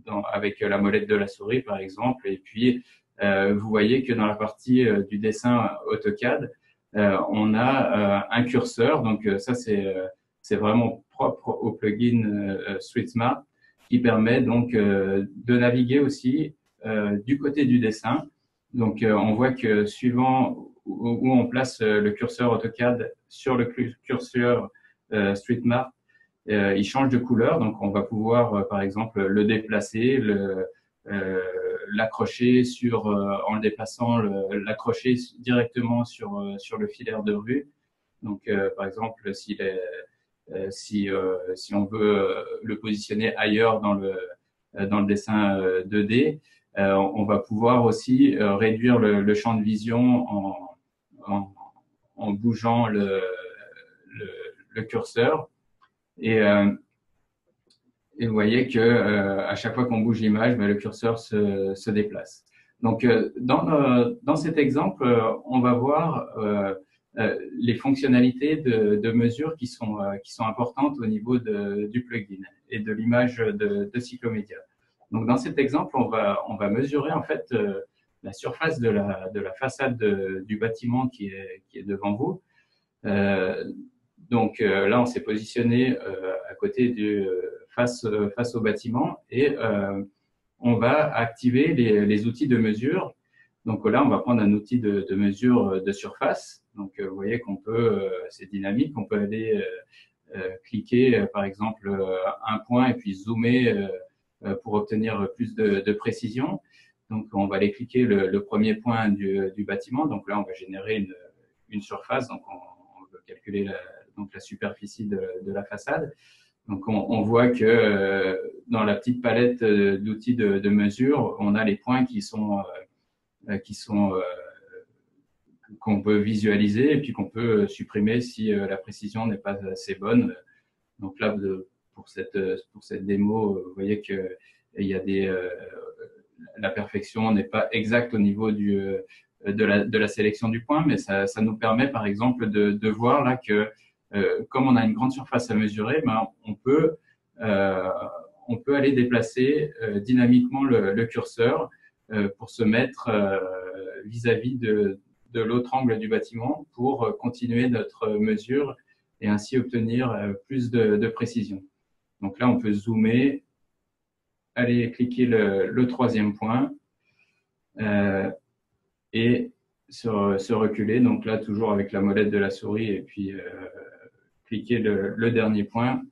dans, avec la molette de la souris, par exemple. Et puis, vous voyez que dans la partie du dessin AutoCAD, on a un curseur. Donc, ça, c'est c'est vraiment propre au plugin StreetSmart qui permet donc de naviguer aussi du côté du dessin. Donc, on voit que suivant où, on place euh, le curseur AutoCAD sur le curseur euh, StreetMap, euh, il change de couleur. Donc, on va pouvoir, par exemple, le déplacer, le, l'accrocher sur, en le déplaçant, l'accrocher directement sur, sur le filaire de rue. Donc, par exemple, si, si, si on veut le positionner ailleurs dans le, dans le dessin 2D, on va pouvoir aussi réduire le, le champ de vision en, en, bougeant le, curseur. Et, euh, et, vous voyez que euh, à chaque fois qu'on bouge l'image, ben, le curseur se, déplace. Donc, euh, dans, dans cet exemple, on va voir les fonctionnalités de, mesure qui sont, qui sont importantes au niveau du plugin et de l'image de, de Cyclomedia. Donc, dans cet exemple, on va, on va mesurer en fait la surface de la, de la façade du bâtiment qui est, qui est devant vous. Euh, donc euh, là, on s'est positionné euh, à côté du face face au bâtiment et on va activer les, outils de mesure. Donc là, on va prendre un outil de, de mesure de surface. Donc vous voyez qu'on peut, c'est dynamique, on peut aller cliquer par exemple un point et puis zoomer pour obtenir plus de précision. Donc, on va aller cliquer le, premier point du, du, bâtiment. Donc là, on va générer une, une surface. Donc, on, on veut calculer la, donc la superficie de, de la façade. Donc, on, on voit que euh, dans la petite palette euh, d'outils de, de, mesure, on a les points qui sont euh, qui sont qu'on peut visualiser et puis qu'on peut supprimer si la précision n'est pas assez bonne. Donc là, pour cette pour cette démo, vous voyez que il y a des la perfection n'est pas exacte au niveau euh, de, la, sélection du point, mais ça, nous permet par exemple de, voir là que euh, comme on a une grande surface à mesurer, ben, on, peut, euh, on peut aller déplacer dynamiquement le, curseur pour se mettre vis-à-vis -vis de, l'autre angle du bâtiment pour continuer notre mesure et ainsi obtenir plus de précision. Donc là, on peut zoomer aller cliquer le, troisième point euh, et se, reculer. Donc là, toujours avec la molette de la souris et puis euh, cliquer le, dernier point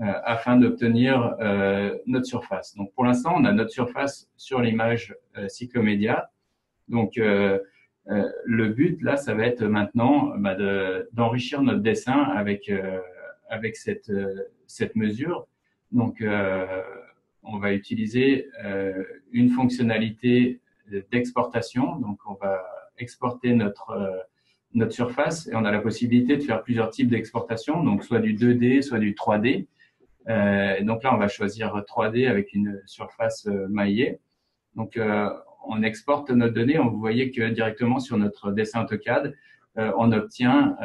euh, afin d'obtenir notre surface. Donc pour l'instant, on a notre surface sur l'image cyclomédia. Donc le but là, ça va être maintenant bah, d'enrichir notre dessin avec avec cette cette mesure. Donc on va utiliser euh, une fonctionnalité d'exportation. Donc, on va exporter notre euh, notre surface et on a la possibilité de faire plusieurs types d'exportation, donc soit du 2D, soit du 3D. Euh, donc là, on va choisir 3D avec une surface maillée. Donc, on exporte notre donnée. Vous voyez que directement sur notre dessin AutoCAD, on obtient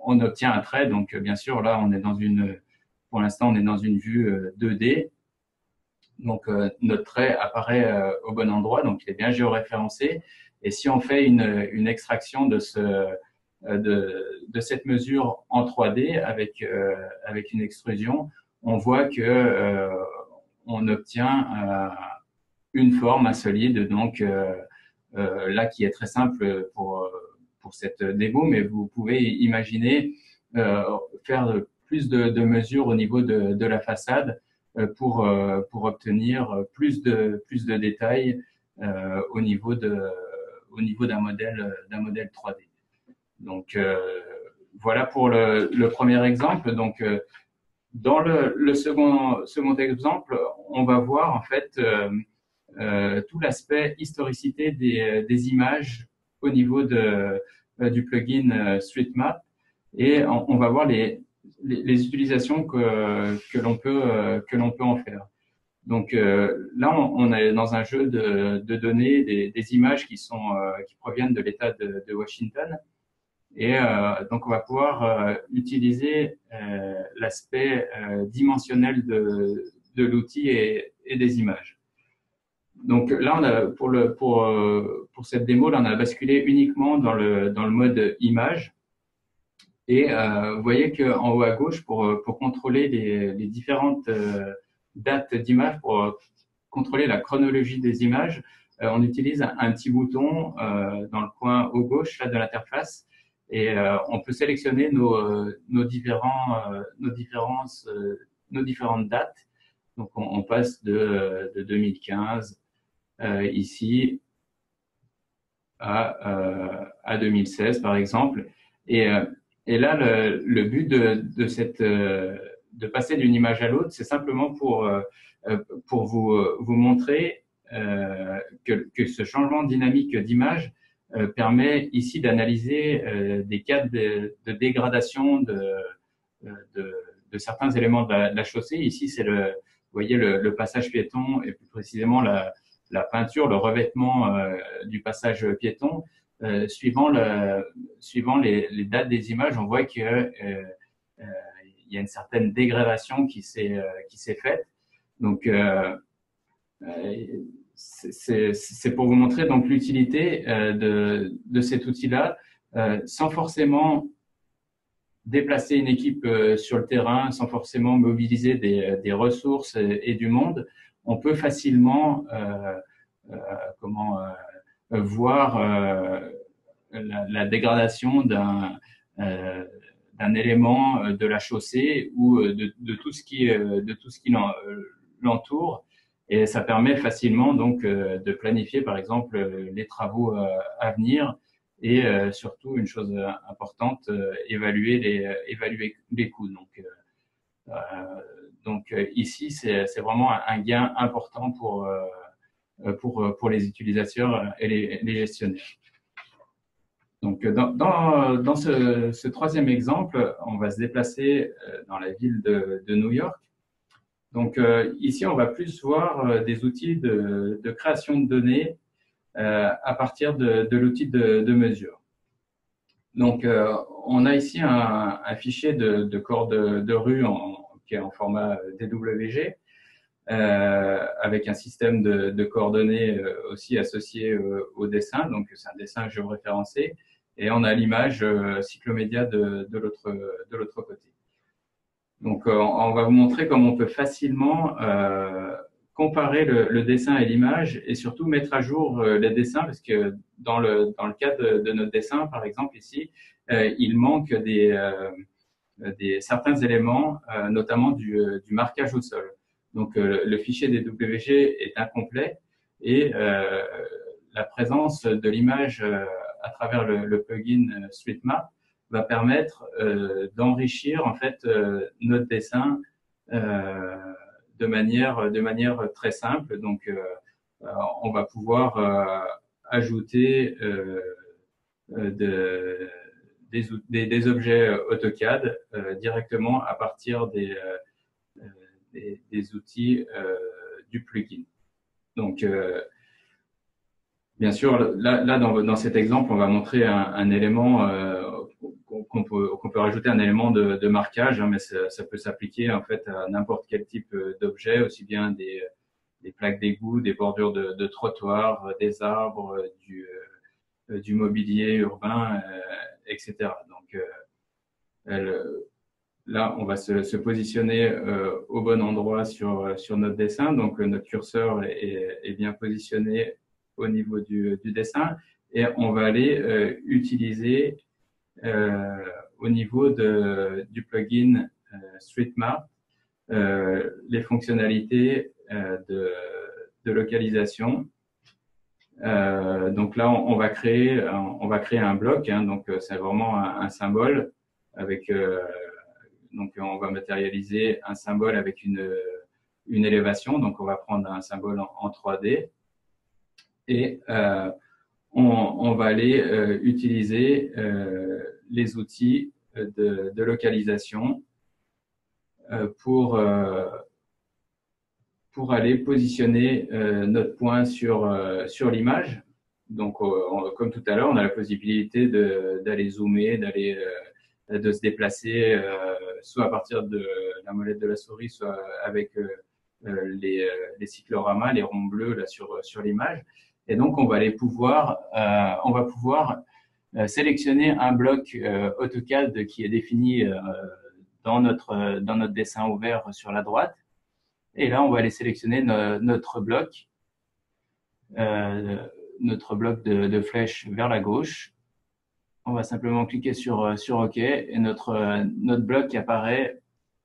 on obtient un trait. Donc, bien sûr, là, on est dans une pour l'instant, on est dans une vue 2D donc euh, notre trait apparaît euh, au bon endroit, donc il est bien géoréférencé. Et si on fait une, une extraction de, ce, euh, de, de, cette mesure en 3D avec, avec une extrusion, on voit que on obtient une forme, un solide, donc là qui est très simple pour, pour cette démo, mais vous pouvez imaginer faire plus de, de mesures au niveau de, de la façade euh, pour, euh, pour obtenir plus de, plus de détails euh, au niveau de au niveau d'un modèle d'un modèle 3D. Donc voilà pour le, le, premier exemple. Donc dans le, le, second second exemple, on va voir en fait euh, tout l'aspect historicité des, des, images au niveau de, du plugin StreetMap et on, va voir les, les, utilisations que, que l'on peut, euh, que l'on peut en faire. Donc euh, là, on, est dans un jeu de, de données, des, des, images qui sont euh, qui proviennent de l'État de, de, Washington, et donc on va pouvoir utiliser l'aspect dimensionnel de, de l'outil et, et, des images. Donc là, on a pour le pour pour cette démo, là, on a basculé uniquement dans le dans le mode image. Et euh, vous voyez qu'en haut à gauche, pour, euh, pour contrôler les, les différentes euh, dates d'image, pour euh, contrôler la chronologie des images, euh, on utilise un, petit bouton dans le coin haut gauche là, de l'interface et on peut sélectionner nos, nos, différents, nos, différences, nos différentes dates. Donc on, on passe de, de 2015 ici à, à 2016 par exemple. Et et là, le, but de, euh, de passer d'une image à l'autre, c'est simplement pour, euh, euh, pour vous, vous montrer que, que ce changement dynamique d'image permet ici d'analyser des cas de, de dégradation de, de, certains éléments de la, chaussée. Ici, c'est le, le, passage piéton et plus précisément la, la peinture, le revêtement du passage piéton suivant, le, suivant les, les, dates des images, on voit que il y a une certaine dégradation qui s'est s'est faite. Donc c'est pour vous montrer donc l'utilité de, de cet outil-là, sans forcément déplacer une équipe euh, sur le terrain sans forcément mobiliser des, euh, des ressources et, du monde, on peut facilement euh, euh comment voir la, la, dégradation d'un d'un élément de la chaussée ou de, de tout ce qui de tout ce qui l'entoure et ça permet facilement donc de planifier par exemple les travaux à venir et euh, surtout une chose euh, importante, euh, évaluer les évaluer les coûts. Donc donc ici c'est vraiment un gain important pour pour pour les utilisateurs et les, gestionnaires. Donc, dans, ce, troisième exemple, on va se déplacer dans la ville de, New York. Donc, ici, on va plus voir des outils de, création de données euh, à partir de, l'outil de, mesure. Donc, euh, on a ici un, fichier de, corps de, rue qui est en format DWG, euh, avec un système de, de coordonnées euh, aussi associé au dessin. Donc, c'est un dessin géoréférencé. Et on a l'image cyclomédia de, de l'autre côté. Donc, on va vous montrer comment on peut facilement euh, comparer le, le dessin et l'image et surtout mettre à jour euh, les dessins parce que dans le, dans le cas de, notre dessin, par exemple ici, euh, il manque des, euh, des, certains éléments, euh, notamment du, euh, du, marquage au sol. Donc le fichier des WG est incomplet et la présence de l'image à travers le, le, plugin StreetMap va permettre d'enrichir en fait notre dessin de manière, de manière très simple. Donc, euh, euh, on va pouvoir euh, ajouter de, des, des, objets AutoCAD directement à partir des, des, des, outils du plugin. Donc, bien sûr, là, là dans, dans, cet exemple, on va montrer un, un élément qu'on peut, qu'on peut rajouter un élément de, de marquage, hein, mais ça, ça peut s'appliquer en fait à n'importe quel type euh, d'objet, aussi bien des, des plaques d'égout, des bordures de, de trottoirs, euh, des arbres, euh, du, du mobilier urbain, etc. Donc elle, là, on va se, positionner au bon endroit sur, sur notre dessin. Donc notre curseur est, bien positionné au niveau du, dessin et on va aller utiliser euh, au niveau du plugin euh, StreetMap euh, les fonctionnalités de, de, localisation. donc là, on, va créer, on va créer un bloc. Hein, donc c'est vraiment un, symbole avec. Donc on va matérialiser un symbole avec une une élévation. Donc, on va prendre un symbole en, en 3D et euh, on, va aller euh, utiliser euh, les outils de, localisation pour, pour aller positionner notre point sur, sur l'image. Donc, comme tout à l'heure, on a la possibilité d'aller zoomer, d'aller de se déplacer soit à partir de la molette de la souris, soit avec les, les cycloramas, les ronds bleus là sur, sur l'image. Et donc, on va aller pouvoir, on va pouvoir euh, sélectionner un bloc euh, AutoCAD qui est défini euh, dans notre dans notre dessin ouvert sur la droite. Et là, on va aller sélectionner notre bloc, notre bloc de, de flèche vers la gauche. On va simplement cliquer sur sur OK et notre notre bloc apparaît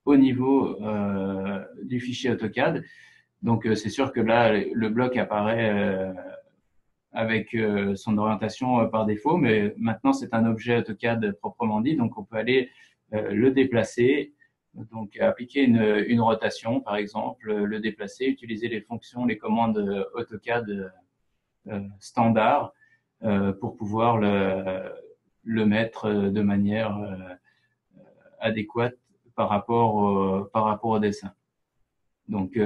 au niveau euh, du fichier AutoCAD. Donc c'est sûr que là le bloc apparaît avec euh, son orientation euh, par défaut, mais maintenant c'est un objet AutoCAD proprement dit, donc on peut aller euh, le déplacer, donc appliquer une, une, rotation par exemple, le déplacer, utiliser les fonctions, les commandes AutoCAD standard pour pouvoir le, le, mettre de manière adéquate par rapport au, par rapport au dessin. Donc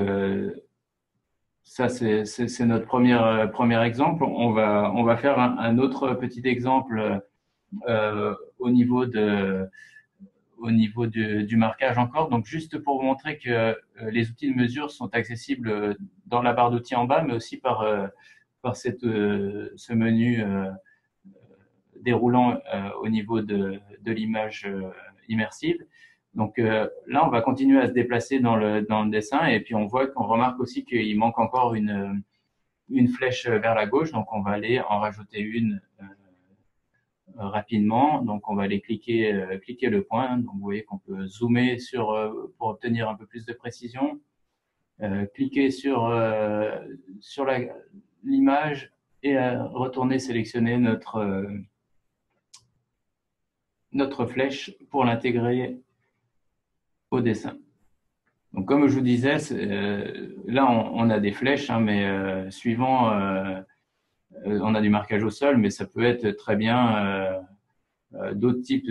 ça, c'est notre premier, premier exemple. On va, on va faire un, autre petit exemple euh, au niveau de au niveau du marquage encore. Donc, juste pour vous montrer que euh, les outils de mesure sont accessibles dans la barre d'outils en bas, mais aussi par, euh, par cette, ce menu déroulant au niveau de, de l'image immersive. Donc là, on va continuer à se déplacer dans le, dans le dessin et puis on voit qu'on remarque aussi qu'il manque encore une, une flèche vers la gauche. Donc, on va aller en rajouter une euh, rapidement. Donc, on va aller cliquer, euh, cliquer le point. Donc, vous voyez qu'on peut zoomer sur euh, pour obtenir un peu plus de précision. cliquer sur sur l'image et retourner sélectionner notre notre flèche pour l'intégrer au dessin. Donc, comme je vous disais, là, on, a des flèches, hein, mais suivant euh, on a du marquage au sol, mais ça peut être très bien euh, euh, d'autres types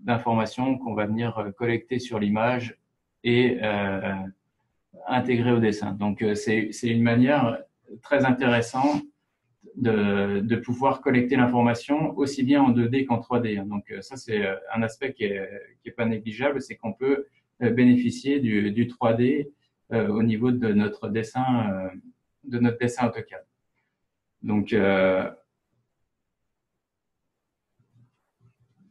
d'informations qu'on va venir collecter sur l'image et intégrer au dessin. Donc, c'est une manière très intéressante de, pouvoir collecter l'information aussi bien en 2D qu'en 3D. Donc, ça, c'est un aspect qui est, qui est pas négligeable, c'est qu'on peut bénéficier du, du 3D au niveau de notre dessin, de notre dessin AutoCAD. Donc, euh,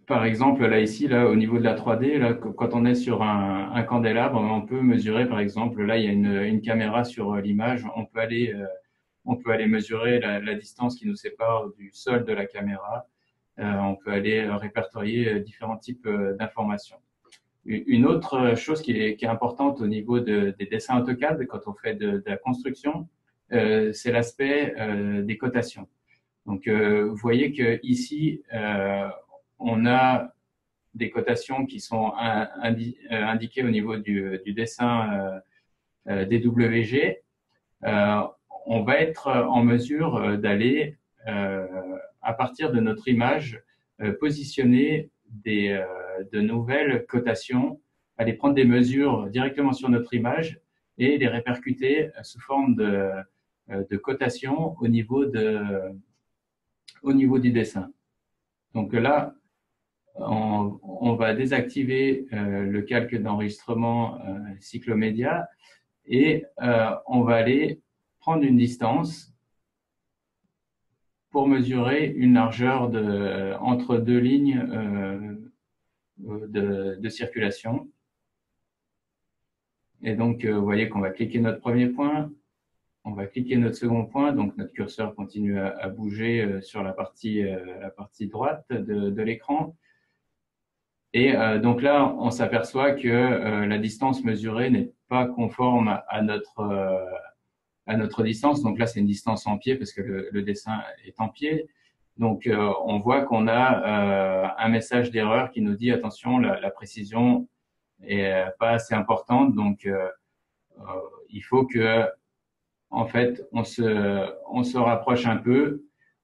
par exemple, là ici, là, au niveau de la 3D, là, quand on est sur un, un candélabre, on peut mesurer, par exemple, là, il y a une, caméra sur euh, l'image, on peut aller, euh, on peut aller mesurer la, distance qui nous sépare du sol de la caméra. on peut aller répertorier différents types d'informations. Une autre chose qui est, importante au niveau de, des dessins AutoCAD, quand on fait de, la construction, euh, c'est l'aspect euh, des cotations. Donc, euh, vous voyez que ici, on a des cotations qui sont indiquées au niveau du, du dessin DWG. On va être en mesure d'aller, à partir de notre image, positionner des, de nouvelles cotations, aller prendre des mesures directement sur notre image et les répercuter sous forme de, euh, de cotation au niveau, de, au niveau du dessin. Donc là, on, on va désactiver euh, le calque d'enregistrement euh, cyclomédia et euh, on va aller prendre une distance pour mesurer une largeur entre deux lignes euh, de, circulation. Et donc, vous voyez qu'on va cliquer notre premier point, on va cliquer notre second point, donc notre curseur continue à, bouger euh, sur la partie, euh, droite de, l'écran. Et euh, donc là, on s'aperçoit que la distance mesurée n'est pas conforme à notre, à notre distance. Donc là, c'est une distance en pied parce que le, dessin est en pied. Donc on voit qu'on a un message d'erreur qui nous dit attention, la, la précision est pas assez importante. Donc il faut que en fait, on se, on se rapproche un peu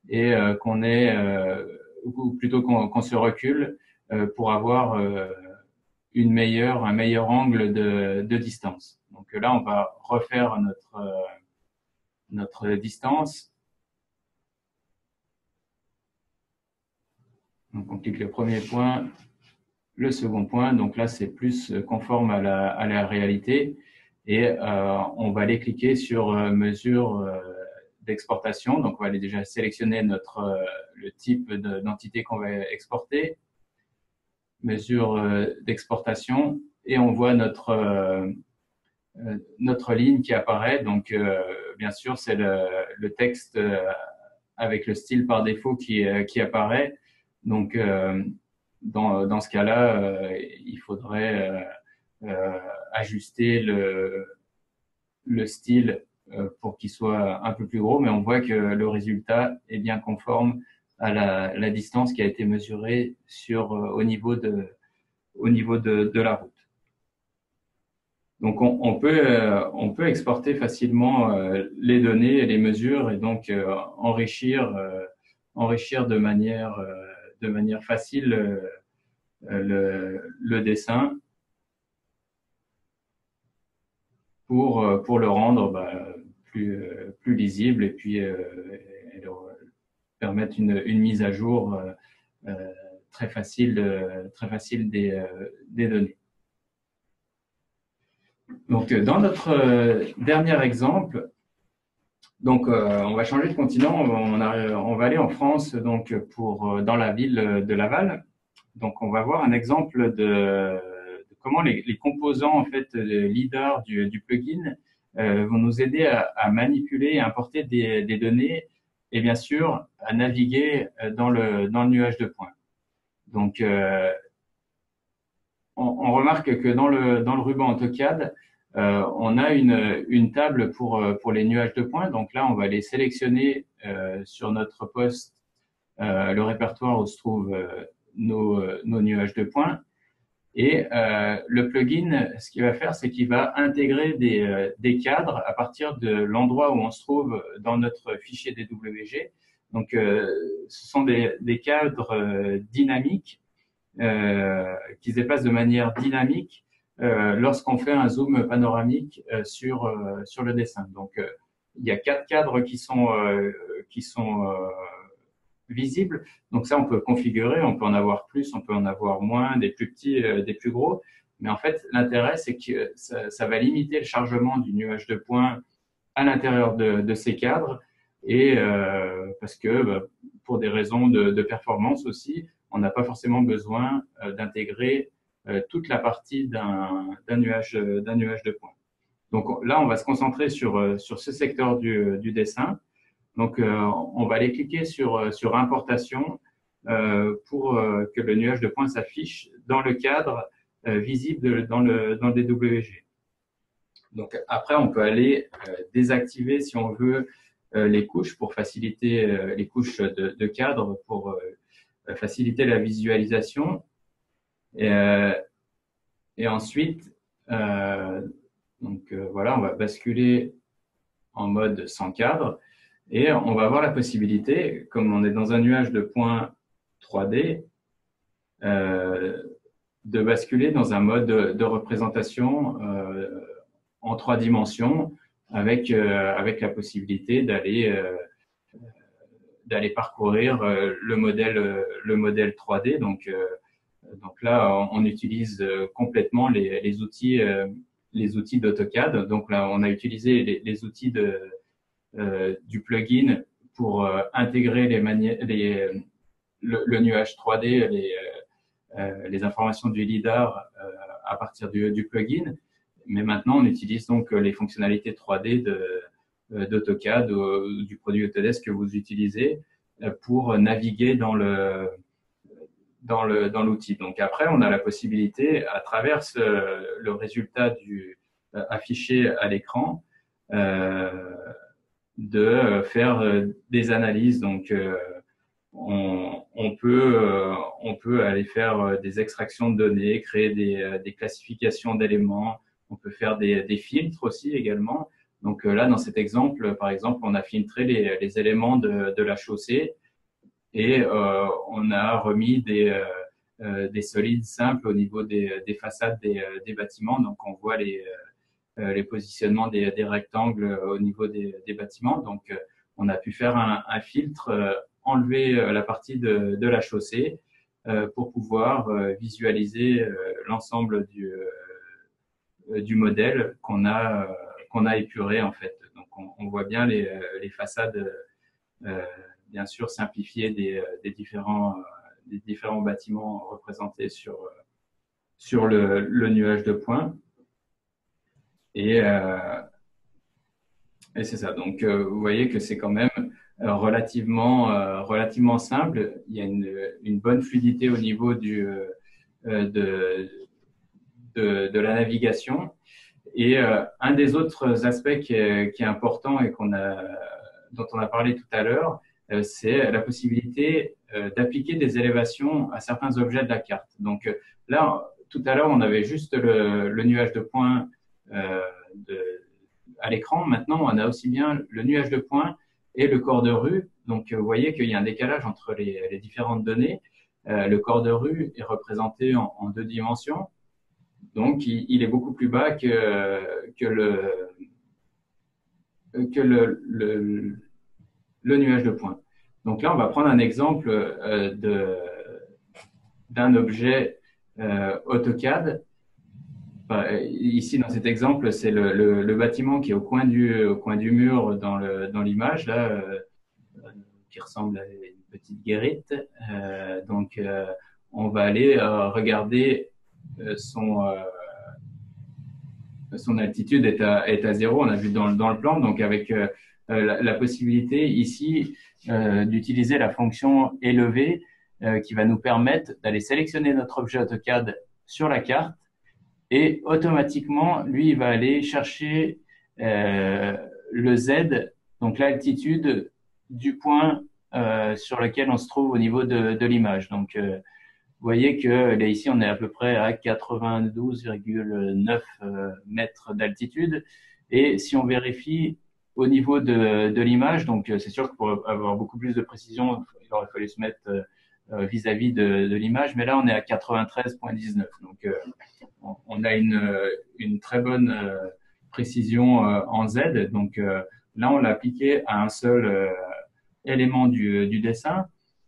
et euh, qu'on euh, ou plutôt qu'on se recule euh, pour avoir une meilleure, un meilleur angle de, de, distance. Donc là, on va refaire notre, notre distance. Donc on clique le premier point, le second point. Donc là, c'est plus conforme à la, réalité et euh, on va aller cliquer sur euh, mesure euh, d'exportation. Donc, on va aller déjà sélectionner notre le type d'entité qu'on va exporter, mesure d'exportation, et on voit notre notre ligne qui apparaît. Donc, bien sûr, c'est le, le, texte avec le style par défaut qui, qui apparaît. Donc, dans, dans ce cas-là, il faudrait euh, ajuster le, le style euh, pour qu'il soit un peu plus gros, mais on voit que le résultat est bien conforme à la, la distance qui a été mesurée sur, euh, au niveau de, au niveau de, de la route. Donc on, peut, on peut exporter facilement les données et les mesures et donc enrichir, enrichir de manière, facile le, dessin pour, euh, le rendre bah, plus, lisibles et puis permettre une, mise à jour très facile, des données. Donc, dans notre dernier exemple, donc, on va changer de continent. On, va aller en France, donc dans la ville de Laval. Donc, on va voir un exemple de, comment les, composants en fait leader du, plugin euh, vont nous aider à, manipuler et importer des, données et bien sûr à naviguer euh, dans le nuage de points. Donc, euh, on, remarque que dans le dans le ruban on a une, une table pour, pour les nuages de points. Donc là, on va les sélectionner sur notre poste, le répertoire où se trouvent nos, nos nuages de points. Et euh, le plugin, ce qu'il va faire, c'est qu'il va intégrer des, euh, des, cadres à partir de l'endroit où on se trouve dans notre fichier DWG. Donc, euh, ce sont des, des cadres euh, dynamiques euh, qui se déplacent de manière dynamique lorsqu'on fait un zoom panoramique sur sur le dessin. Donc, il y a quatre cadres qui sont qui sont visible. Donc ça, on peut configurer, on peut en avoir plus, on peut en avoir moins, des plus petits, euh, des plus gros. Mais en fait, l'intérêt, c'est que ça, va limiter le chargement du nuage de points à l'intérieur de, ces cadres. Et euh, parce que bah, pour des raisons de, performance aussi, on n'a pas forcément besoin euh, d'intégrer toute la partie d'un nuage, d'un nuage de points. Donc là, on va se concentrer sur, sur ce secteur du, du dessin. Donc, euh, on va aller cliquer sur, euh, sur importation euh, pour que le nuage de points s'affiche dans le cadre visible dans le, dans le DWG. Donc, après, on peut aller désactiver, si on veut, les couches pour faciliter les couches de, de cadre pour faciliter la visualisation. Et, et ensuite, donc voilà, on va basculer en mode sans cadre. Et on va avoir la possibilité, comme on est dans un nuage de points 3D, euh, de basculer dans un mode de, représentation euh, en trois dimensions avec, euh, avec la possibilité d'aller euh, d'aller parcourir euh, le modèle le modèle 3D donc donc là on, utilise complètement les, les outils les outils d'AutoCAD donc là on a utilisé les, les outils de euh, du plugin pour euh, intégrer les, les le, le, nuage 3D, les, euh, les informations du LIDAR à partir du, du, plugin. Mais maintenant, on utilise donc les fonctionnalités 3D de, d'AutoCAD ou, du produit Autodesk que vous utilisez pour naviguer dans le dans le dans l'outil. Donc après, on a la possibilité, à travers le résultat du affiché à l'écran, euh, de euh, faire euh, des analyses. Donc, euh, on, on, peut, on peut aller faire des extractions de données, créer des, des classifications d'éléments. On peut faire des, des, filtres aussi également. Donc là, dans cet exemple, par exemple, on a filtré les, les éléments de, de, la chaussée et euh, on a remis des, euh, des solides simples au niveau des, des façades des, des, bâtiments. Donc on voit les, euh, les positionnements des, des, rectangles euh, au niveau des, des bâtiments. Donc, euh, on a pu faire un, un filtre, enlever la partie de, de la chaussée pour pouvoir visualiser l'ensemble du, du modèle qu'on a qu'on a épuré en fait. Donc, on, on voit bien les, les façades, bien sûr simplifiées des, des différents des différents bâtiments représentés sur sur le, nuage de points. Et, euh, et c'est ça. Donc, euh, vous voyez que c'est quand même euh, relativement, euh, relativement simple. Il y a une, bonne fluidité au niveau du, de, de, de, la navigation. Et un des autres aspects qui est, qui est important et qu'on a, dont on a parlé tout à l'heure, c'est la possibilité d'appliquer des élévations à certains objets de la carte. Donc là, tout à l'heure, on avait juste le, le nuage de points euh, de, à l'écran. Maintenant, on a aussi bien le nuage de points et le corps de rue. Donc, vous voyez qu'il y a un décalage entre les, les différentes données. Euh, le corps de rue est représenté en, deux dimensions. Donc, il, il, est beaucoup plus bas que, que, le, que le, le, le, nuage de points. Donc là, on va prendre un exemple de d'un objet AutoCAD ici, dans cet exemple, c'est le, bâtiment qui est au coin du, au coin du mur dans l'image, dans euh, qui ressemble à une petite guérite. Euh, donc, euh, on va aller euh, regarder euh, son, son altitude est à, est à zéro. On a vu dans, dans le plan, donc avec la, la, possibilité ici d'utiliser la fonction élevée qui va nous permettre d'aller sélectionner notre objet AutoCAD sur la carte et automatiquement, lui, il va aller chercher euh, le Z, donc l'altitude du point euh, sur lequel on se trouve au niveau de, de l'image. Donc, euh, vous voyez que là, ici, on est à peu près à 92,9 euh, mètres d'altitude. Et si on vérifie au niveau de, de l'image, donc c'est sûr que pour avoir beaucoup plus de précision, il aurait fallu se mettre euh, vis-à-vis de, de l'image, mais là on est à 93.19. Donc euh, on a une, une très bonne euh, précision en Z. Donc là on l'a appliqué à un seul élément du, du dessin,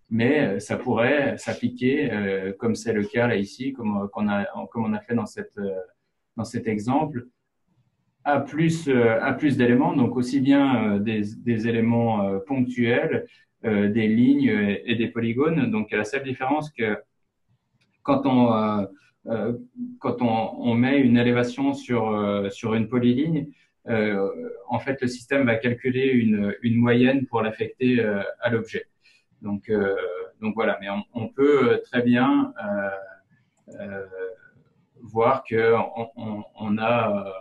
mais ça pourrait s'appliquer, comme c'est le cas là ici, comme, on a, comme on a fait dans, cette, dans cet exemple, à plus, à plus d'éléments, donc aussi bien des, des éléments ponctuels euh, des lignes et des polygones. Donc, la seule différence que quand on, euh, euh, quand on, on, met une élévation sur, sur une polyligne, en fait, le système va calculer une, une moyenne pour l'affecter à l'objet. Donc, donc voilà, mais on, peut très bien voir que on, on a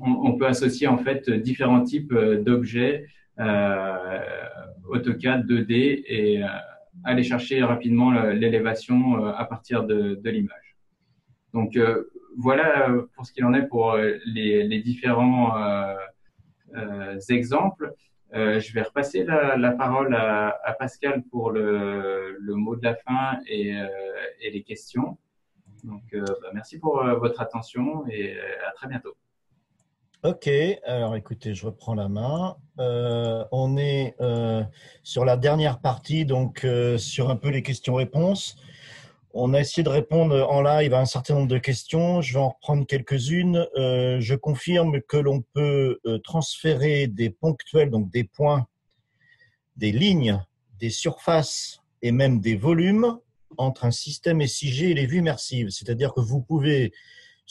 on, peut associer en fait différents types d'objets euh, AutoCAD 2D et euh, aller chercher rapidement l'élévation euh, à partir de, de l'image. Donc voilà pour ce qu'il en est pour les, les différents exemples. Euh, je vais repasser la, la parole à, à, Pascal pour le, le, mot de la fin et, euh, et les questions. Donc, euh, bah, merci pour votre attention et à très bientôt. Ok, alors écoutez, je reprends la main. Euh, on est euh, sur la dernière partie, donc euh, sur un peu les questions-réponses. On a essayé de répondre en live à un certain nombre de questions. Je vais en reprendre quelques-unes. Je confirme que l'on peut transférer des ponctuels, donc des points, des lignes, des surfaces et même des volumes entre un système SIG et les vues immersives. C'est-à-dire que vous pouvez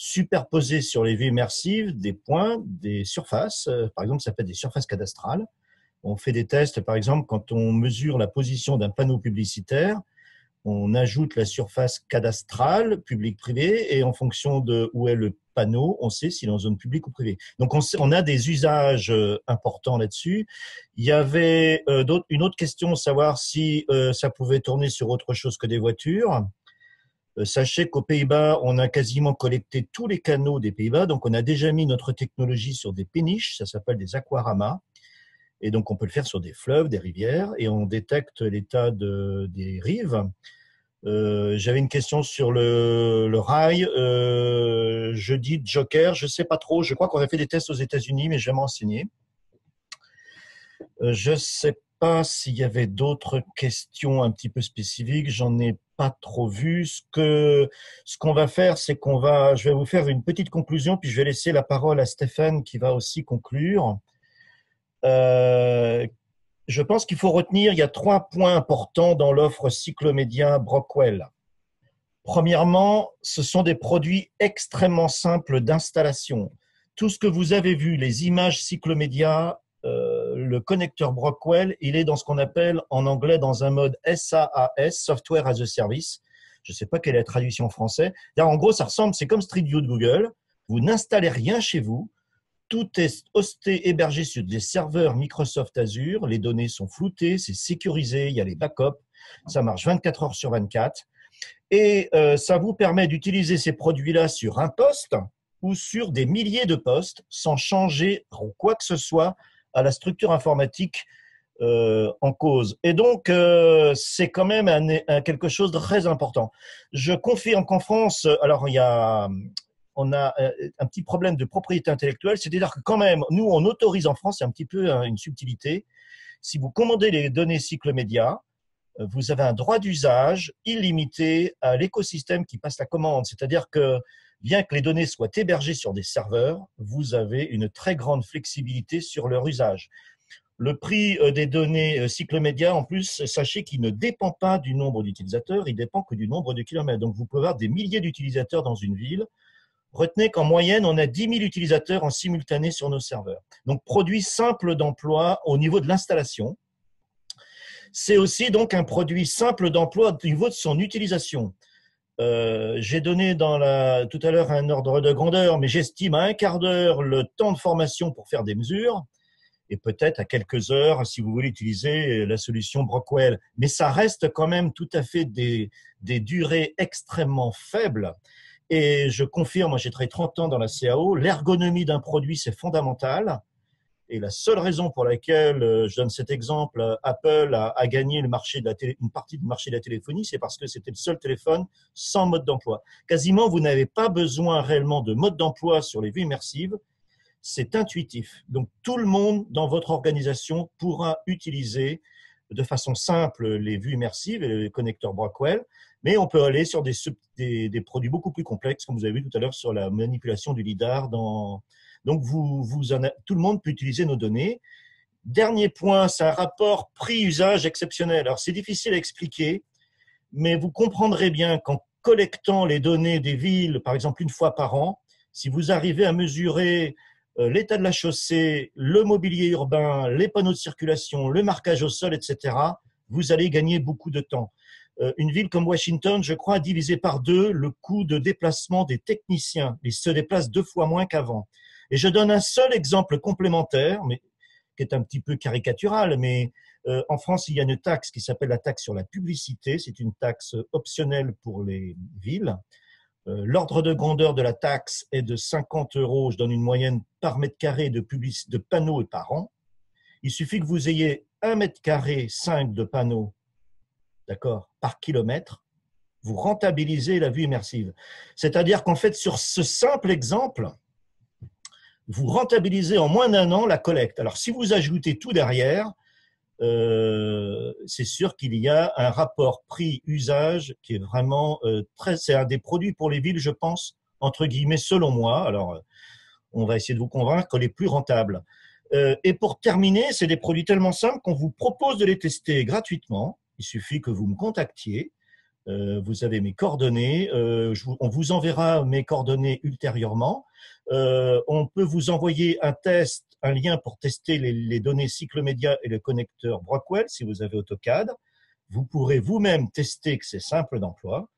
superposer sur les vues immersives des points, des surfaces. Euh, par exemple, ça s'appelle des surfaces cadastrales. On fait des tests, par exemple, quand on mesure la position d'un panneau publicitaire, on ajoute la surface cadastrale, public-privé, et en fonction de où est le panneau, on sait s'il est en zone publique ou privée. Donc, on, on a des usages euh, importants là-dessus. Il y avait euh, une autre question, savoir si ça pouvait tourner sur autre chose que des voitures. Euh, sachez qu'aux Pays-Bas, on a quasiment collecté tous les canaux des Pays-Bas, donc on a déjà mis notre technologie sur des péniches, ça s'appelle des aquaramas, et donc on peut le faire sur des fleuves, des rivières, et on détecte l'état de, des rives. Euh, J'avais une question sur le, rail. Euh, je dis Joker, je sais pas trop. Je crois qu'on a fait des tests aux États-Unis, mais je vais m'enseigner. Je sais pas s'il y avait d'autres questions un petit peu spécifiques. J'en ai pas trop vu. Ce que ce qu'on va faire, c'est qu'on va, je vais vous faire une petite conclusion, puis je vais laisser la parole à Stéphane qui va aussi conclure. Euh, je pense qu'il faut retenir, il y a trois points importants dans l'offre cyclomédia Brockwell. Premièrement, ce sont des produits extrêmement simples d'installation. Tout ce que vous avez vu, les images cyclomédia, euh, le connecteur Brockwell, il est dans ce qu'on appelle en anglais dans un mode SaaS, Software as a Service. Je ne sais pas quelle est la traduction en français. En gros, ça ressemble, c'est comme Street View de Google. Vous n'installez rien chez vous. Tout est hosté, hébergé sur des serveurs Microsoft Azure. Les données sont floutées, c'est sécurisé, il y a les backups. Ça marche 24 heures sur 24. Et euh, ça vous permet d'utiliser ces produits-là sur un poste ou sur des milliers de postes sans changer quoi que ce soit à la structure informatique euh, en cause. Et donc, euh, c'est quand même quelque chose de très important. Je confirme qu'en France, alors il y a, on a un petit problème de propriété intellectuelle, c'est-à-dire que quand même, nous, on autorise en France, c'est un petit peu une subtilité, si vous commandez les données cycle média, vous avez un droit d'usage illimité à l'écosystème qui passe la commande. C'est-à-dire que bien que les données soient hébergées sur des serveurs, vous avez une très grande flexibilité sur leur usage. Le prix euh, des données euh, cycle média, en plus, sachez qu'il ne dépend pas du nombre d'utilisateurs, il dépend que du nombre de kilomètres. Donc, vous pouvez avoir des milliers d'utilisateurs dans une ville. Retenez qu'en moyenne, on a 10 000 utilisateurs en simultané sur nos serveurs. Donc, produit simple d'emploi au niveau de l'installation. C'est aussi donc un produit simple d'emploi au niveau de son utilisation. Euh, j'ai donné tout à l'heure un ordre de grandeur, mais j'estime à un quart d'heure le temps de formation pour faire des mesures et peut-être à quelques heures si vous voulez utiliser la solution Brockwell. Mais ça reste quand même tout à fait des, des durées extrêmement faibles. Et je confirme, j'ai travaillé 30 ans dans la CAO, l'ergonomie d'un produit c'est fondamental. Et la seule raison pour laquelle, euh, je donne cet exemple, Apple a, gagné le marché une partie du marché de la téléphonie, c'est parce que c'était le seul téléphone sans mode d'emploi. Quasiment, vous n'avez pas besoin réellement de mode d'emploi sur les vues immersives. C'est intuitif. Donc, tout le monde dans votre organisation pourra utiliser de façon simple les vues immersives et les connecteurs Brockwell, mais on peut aller sur des, des, des produits beaucoup plus complexes, comme vous avez vu tout à l'heure sur la manipulation du LIDAR dans, donc, vous, vous tout le monde peut utiliser nos données. Dernier point, c'est un rapport prix-usage exceptionnel. Alors, c'est difficile à expliquer, mais vous comprendrez bien qu'en collectant les données des villes, par exemple une fois par an, si vous arrivez à mesurer euh, l'état de la chaussée, le mobilier urbain, les panneaux de circulation, le marquage au sol, etc., vous allez gagner beaucoup de temps. Euh, une ville comme Washington, je crois, a divisé par deux le coût de déplacement des techniciens. Ils se déplacent deux fois moins qu'avant. Et je donne un seul exemple complémentaire, mais qui est un petit peu caricatural, mais euh, en France, il y a une taxe qui s'appelle la taxe sur la publicité. C'est une taxe optionnelle pour les villes. Euh, l'ordre de grandeur de la taxe est de 50 euros. Je donne une moyenne par mètre carré de, de panneaux par an. Il suffit que vous ayez un mètre carré 5 de panneaux, d'accord, par kilomètre. Vous rentabilisez la vue immersive. C'est-à-dire qu'en fait, sur ce simple exemple, vous rentabilisez en moins d'un an la collecte. Alors, si vous ajoutez tout derrière, euh, c'est sûr qu'il y a un rapport prix-usage qui est vraiment euh, très. C'est un des produits pour les villes, je pense, entre guillemets, selon moi. Alors, on va essayer de vous convaincre les plus rentables. Euh, et pour terminer, c'est des produits tellement simples qu'on vous propose de les tester gratuitement. Il suffit que vous me contactiez. Euh, vous avez mes coordonnées. Euh, on vous enverra mes coordonnées ultérieurement. Euh, on peut vous envoyer un test, un lien pour tester les, données cycle média et le connecteur Brockwell si vous avez AutoCAD. Vous pourrez vous-même tester que c'est simple d'emploi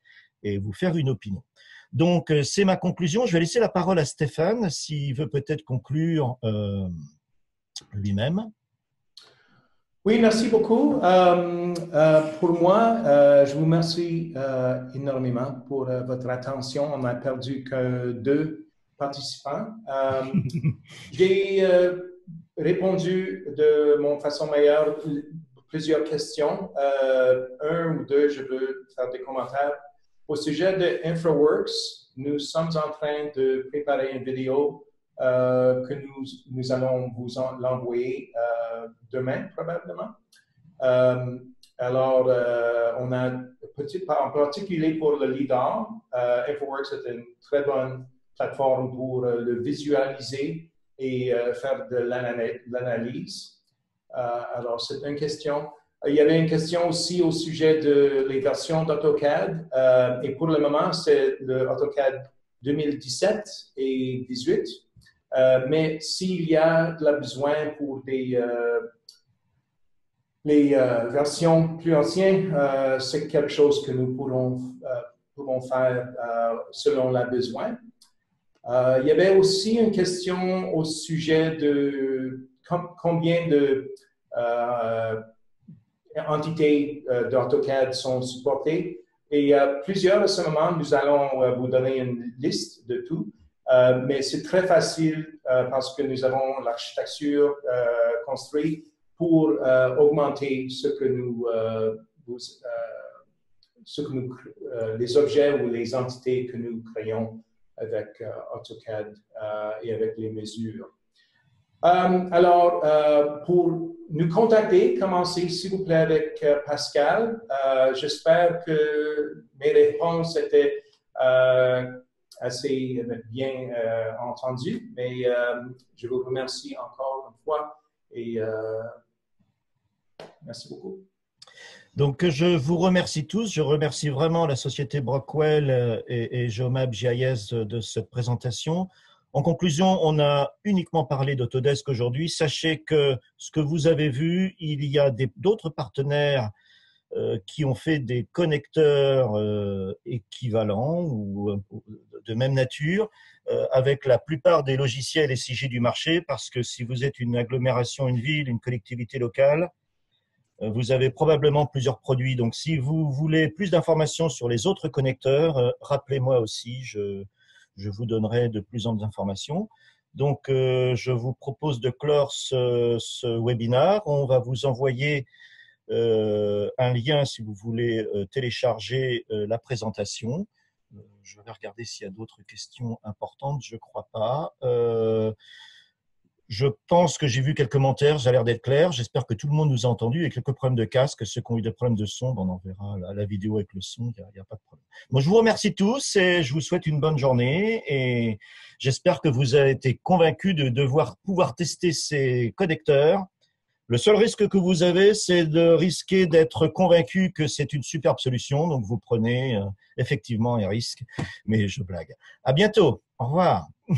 et vous faire une opinion. Donc, c'est ma conclusion. Je vais laisser la parole à Stéphane s'il veut peut-être conclure lui-même. Oui, merci beaucoup. Euh, euh, pour moi, euh, je vous remercie énormément pour votre attention. On n'a perdu que deux participants. J'ai répondu de mon façon meilleure plusieurs questions. un ou deux, je veux faire des commentaires. Au sujet de InfraWorks, nous sommes en train de préparer une vidéo euh, que nous, nous, allons vous l'envoyer euh, demain, probablement. Euh, alors, on a petit, en particulier pour le LIDAR, InfoWorks est une très bonne plateforme pour le visualiser et faire de l'analyse. alors, c'est une question. Il y avait une question aussi au sujet de les versions d'AutoCAD. et pour le moment, c'est le AutoCAD 2017 et 2018. Euh, mais s'il y a de la besoin pour euh, les euh, versions plus anciennes, c'est quelque chose que nous pourrons faire selon la besoin. il y avait aussi une question au sujet de combien de entités d'AutoCAD sont supportées. Et plusieurs à ce moment, nous allons vous donner une liste de tout. Euh, mais c'est très facile euh, parce que nous avons l'architecture euh, construite pour augmenter ce que nous, ce que nous les objets ou les entités que nous créons avec AutoCAD et avec les mesures. alors, pour nous contacter, commencez s'il vous plaît avec Pascal? J'espère que mes réponses étaient assez bien entendues, mais je vous remercie encore une fois et merci beaucoup. Donc, je vous remercie tous. Je remercie vraiment la société Brockwell euh, et, et Geomap GIS de cette présentation. En conclusion, on a uniquement parlé d'Autodesk aujourd'hui. Sachez que ce que vous avez vu, il y a d'autres partenaires euh, qui ont fait des connecteurs euh, équivalents ou de même nature avec la plupart des logiciels SIG du marché parce que si vous êtes une agglomération, une ville, une collectivité locale, euh, vous avez probablement plusieurs produits. Donc, si vous voulez plus d'informations sur les autres connecteurs, euh, rappelez-moi aussi, je, je, vous donnerai de plus en plus d'informations. Donc, euh, je vous propose de clore ce, ce webinaire. On va vous envoyer un lien si vous voulez télécharger la présentation. je vais regarder s'il y a d'autres questions importantes. Je crois pas. Je pense que j'ai vu quelques commentaires, a l'air d'être clair. J'espère que tout le monde nous a entendu. Il y a quelques problèmes de casque. Ceux qui ont eu des problèmes de son, ben, on en verra la, vidéo avec le son. Il n'y a, pas de problème. Je vous remercie tous et je vous souhaite une bonne journée. Et j'espère que vous avez été convaincus de devoir pouvoir tester ces connecteurs. Le seul risque que vous avez, c'est de risquer d'être convaincu que c'est une superbe solution. Donc, vous prenez euh, effectivement un risque. Mais je blague. À bientôt. Au revoir.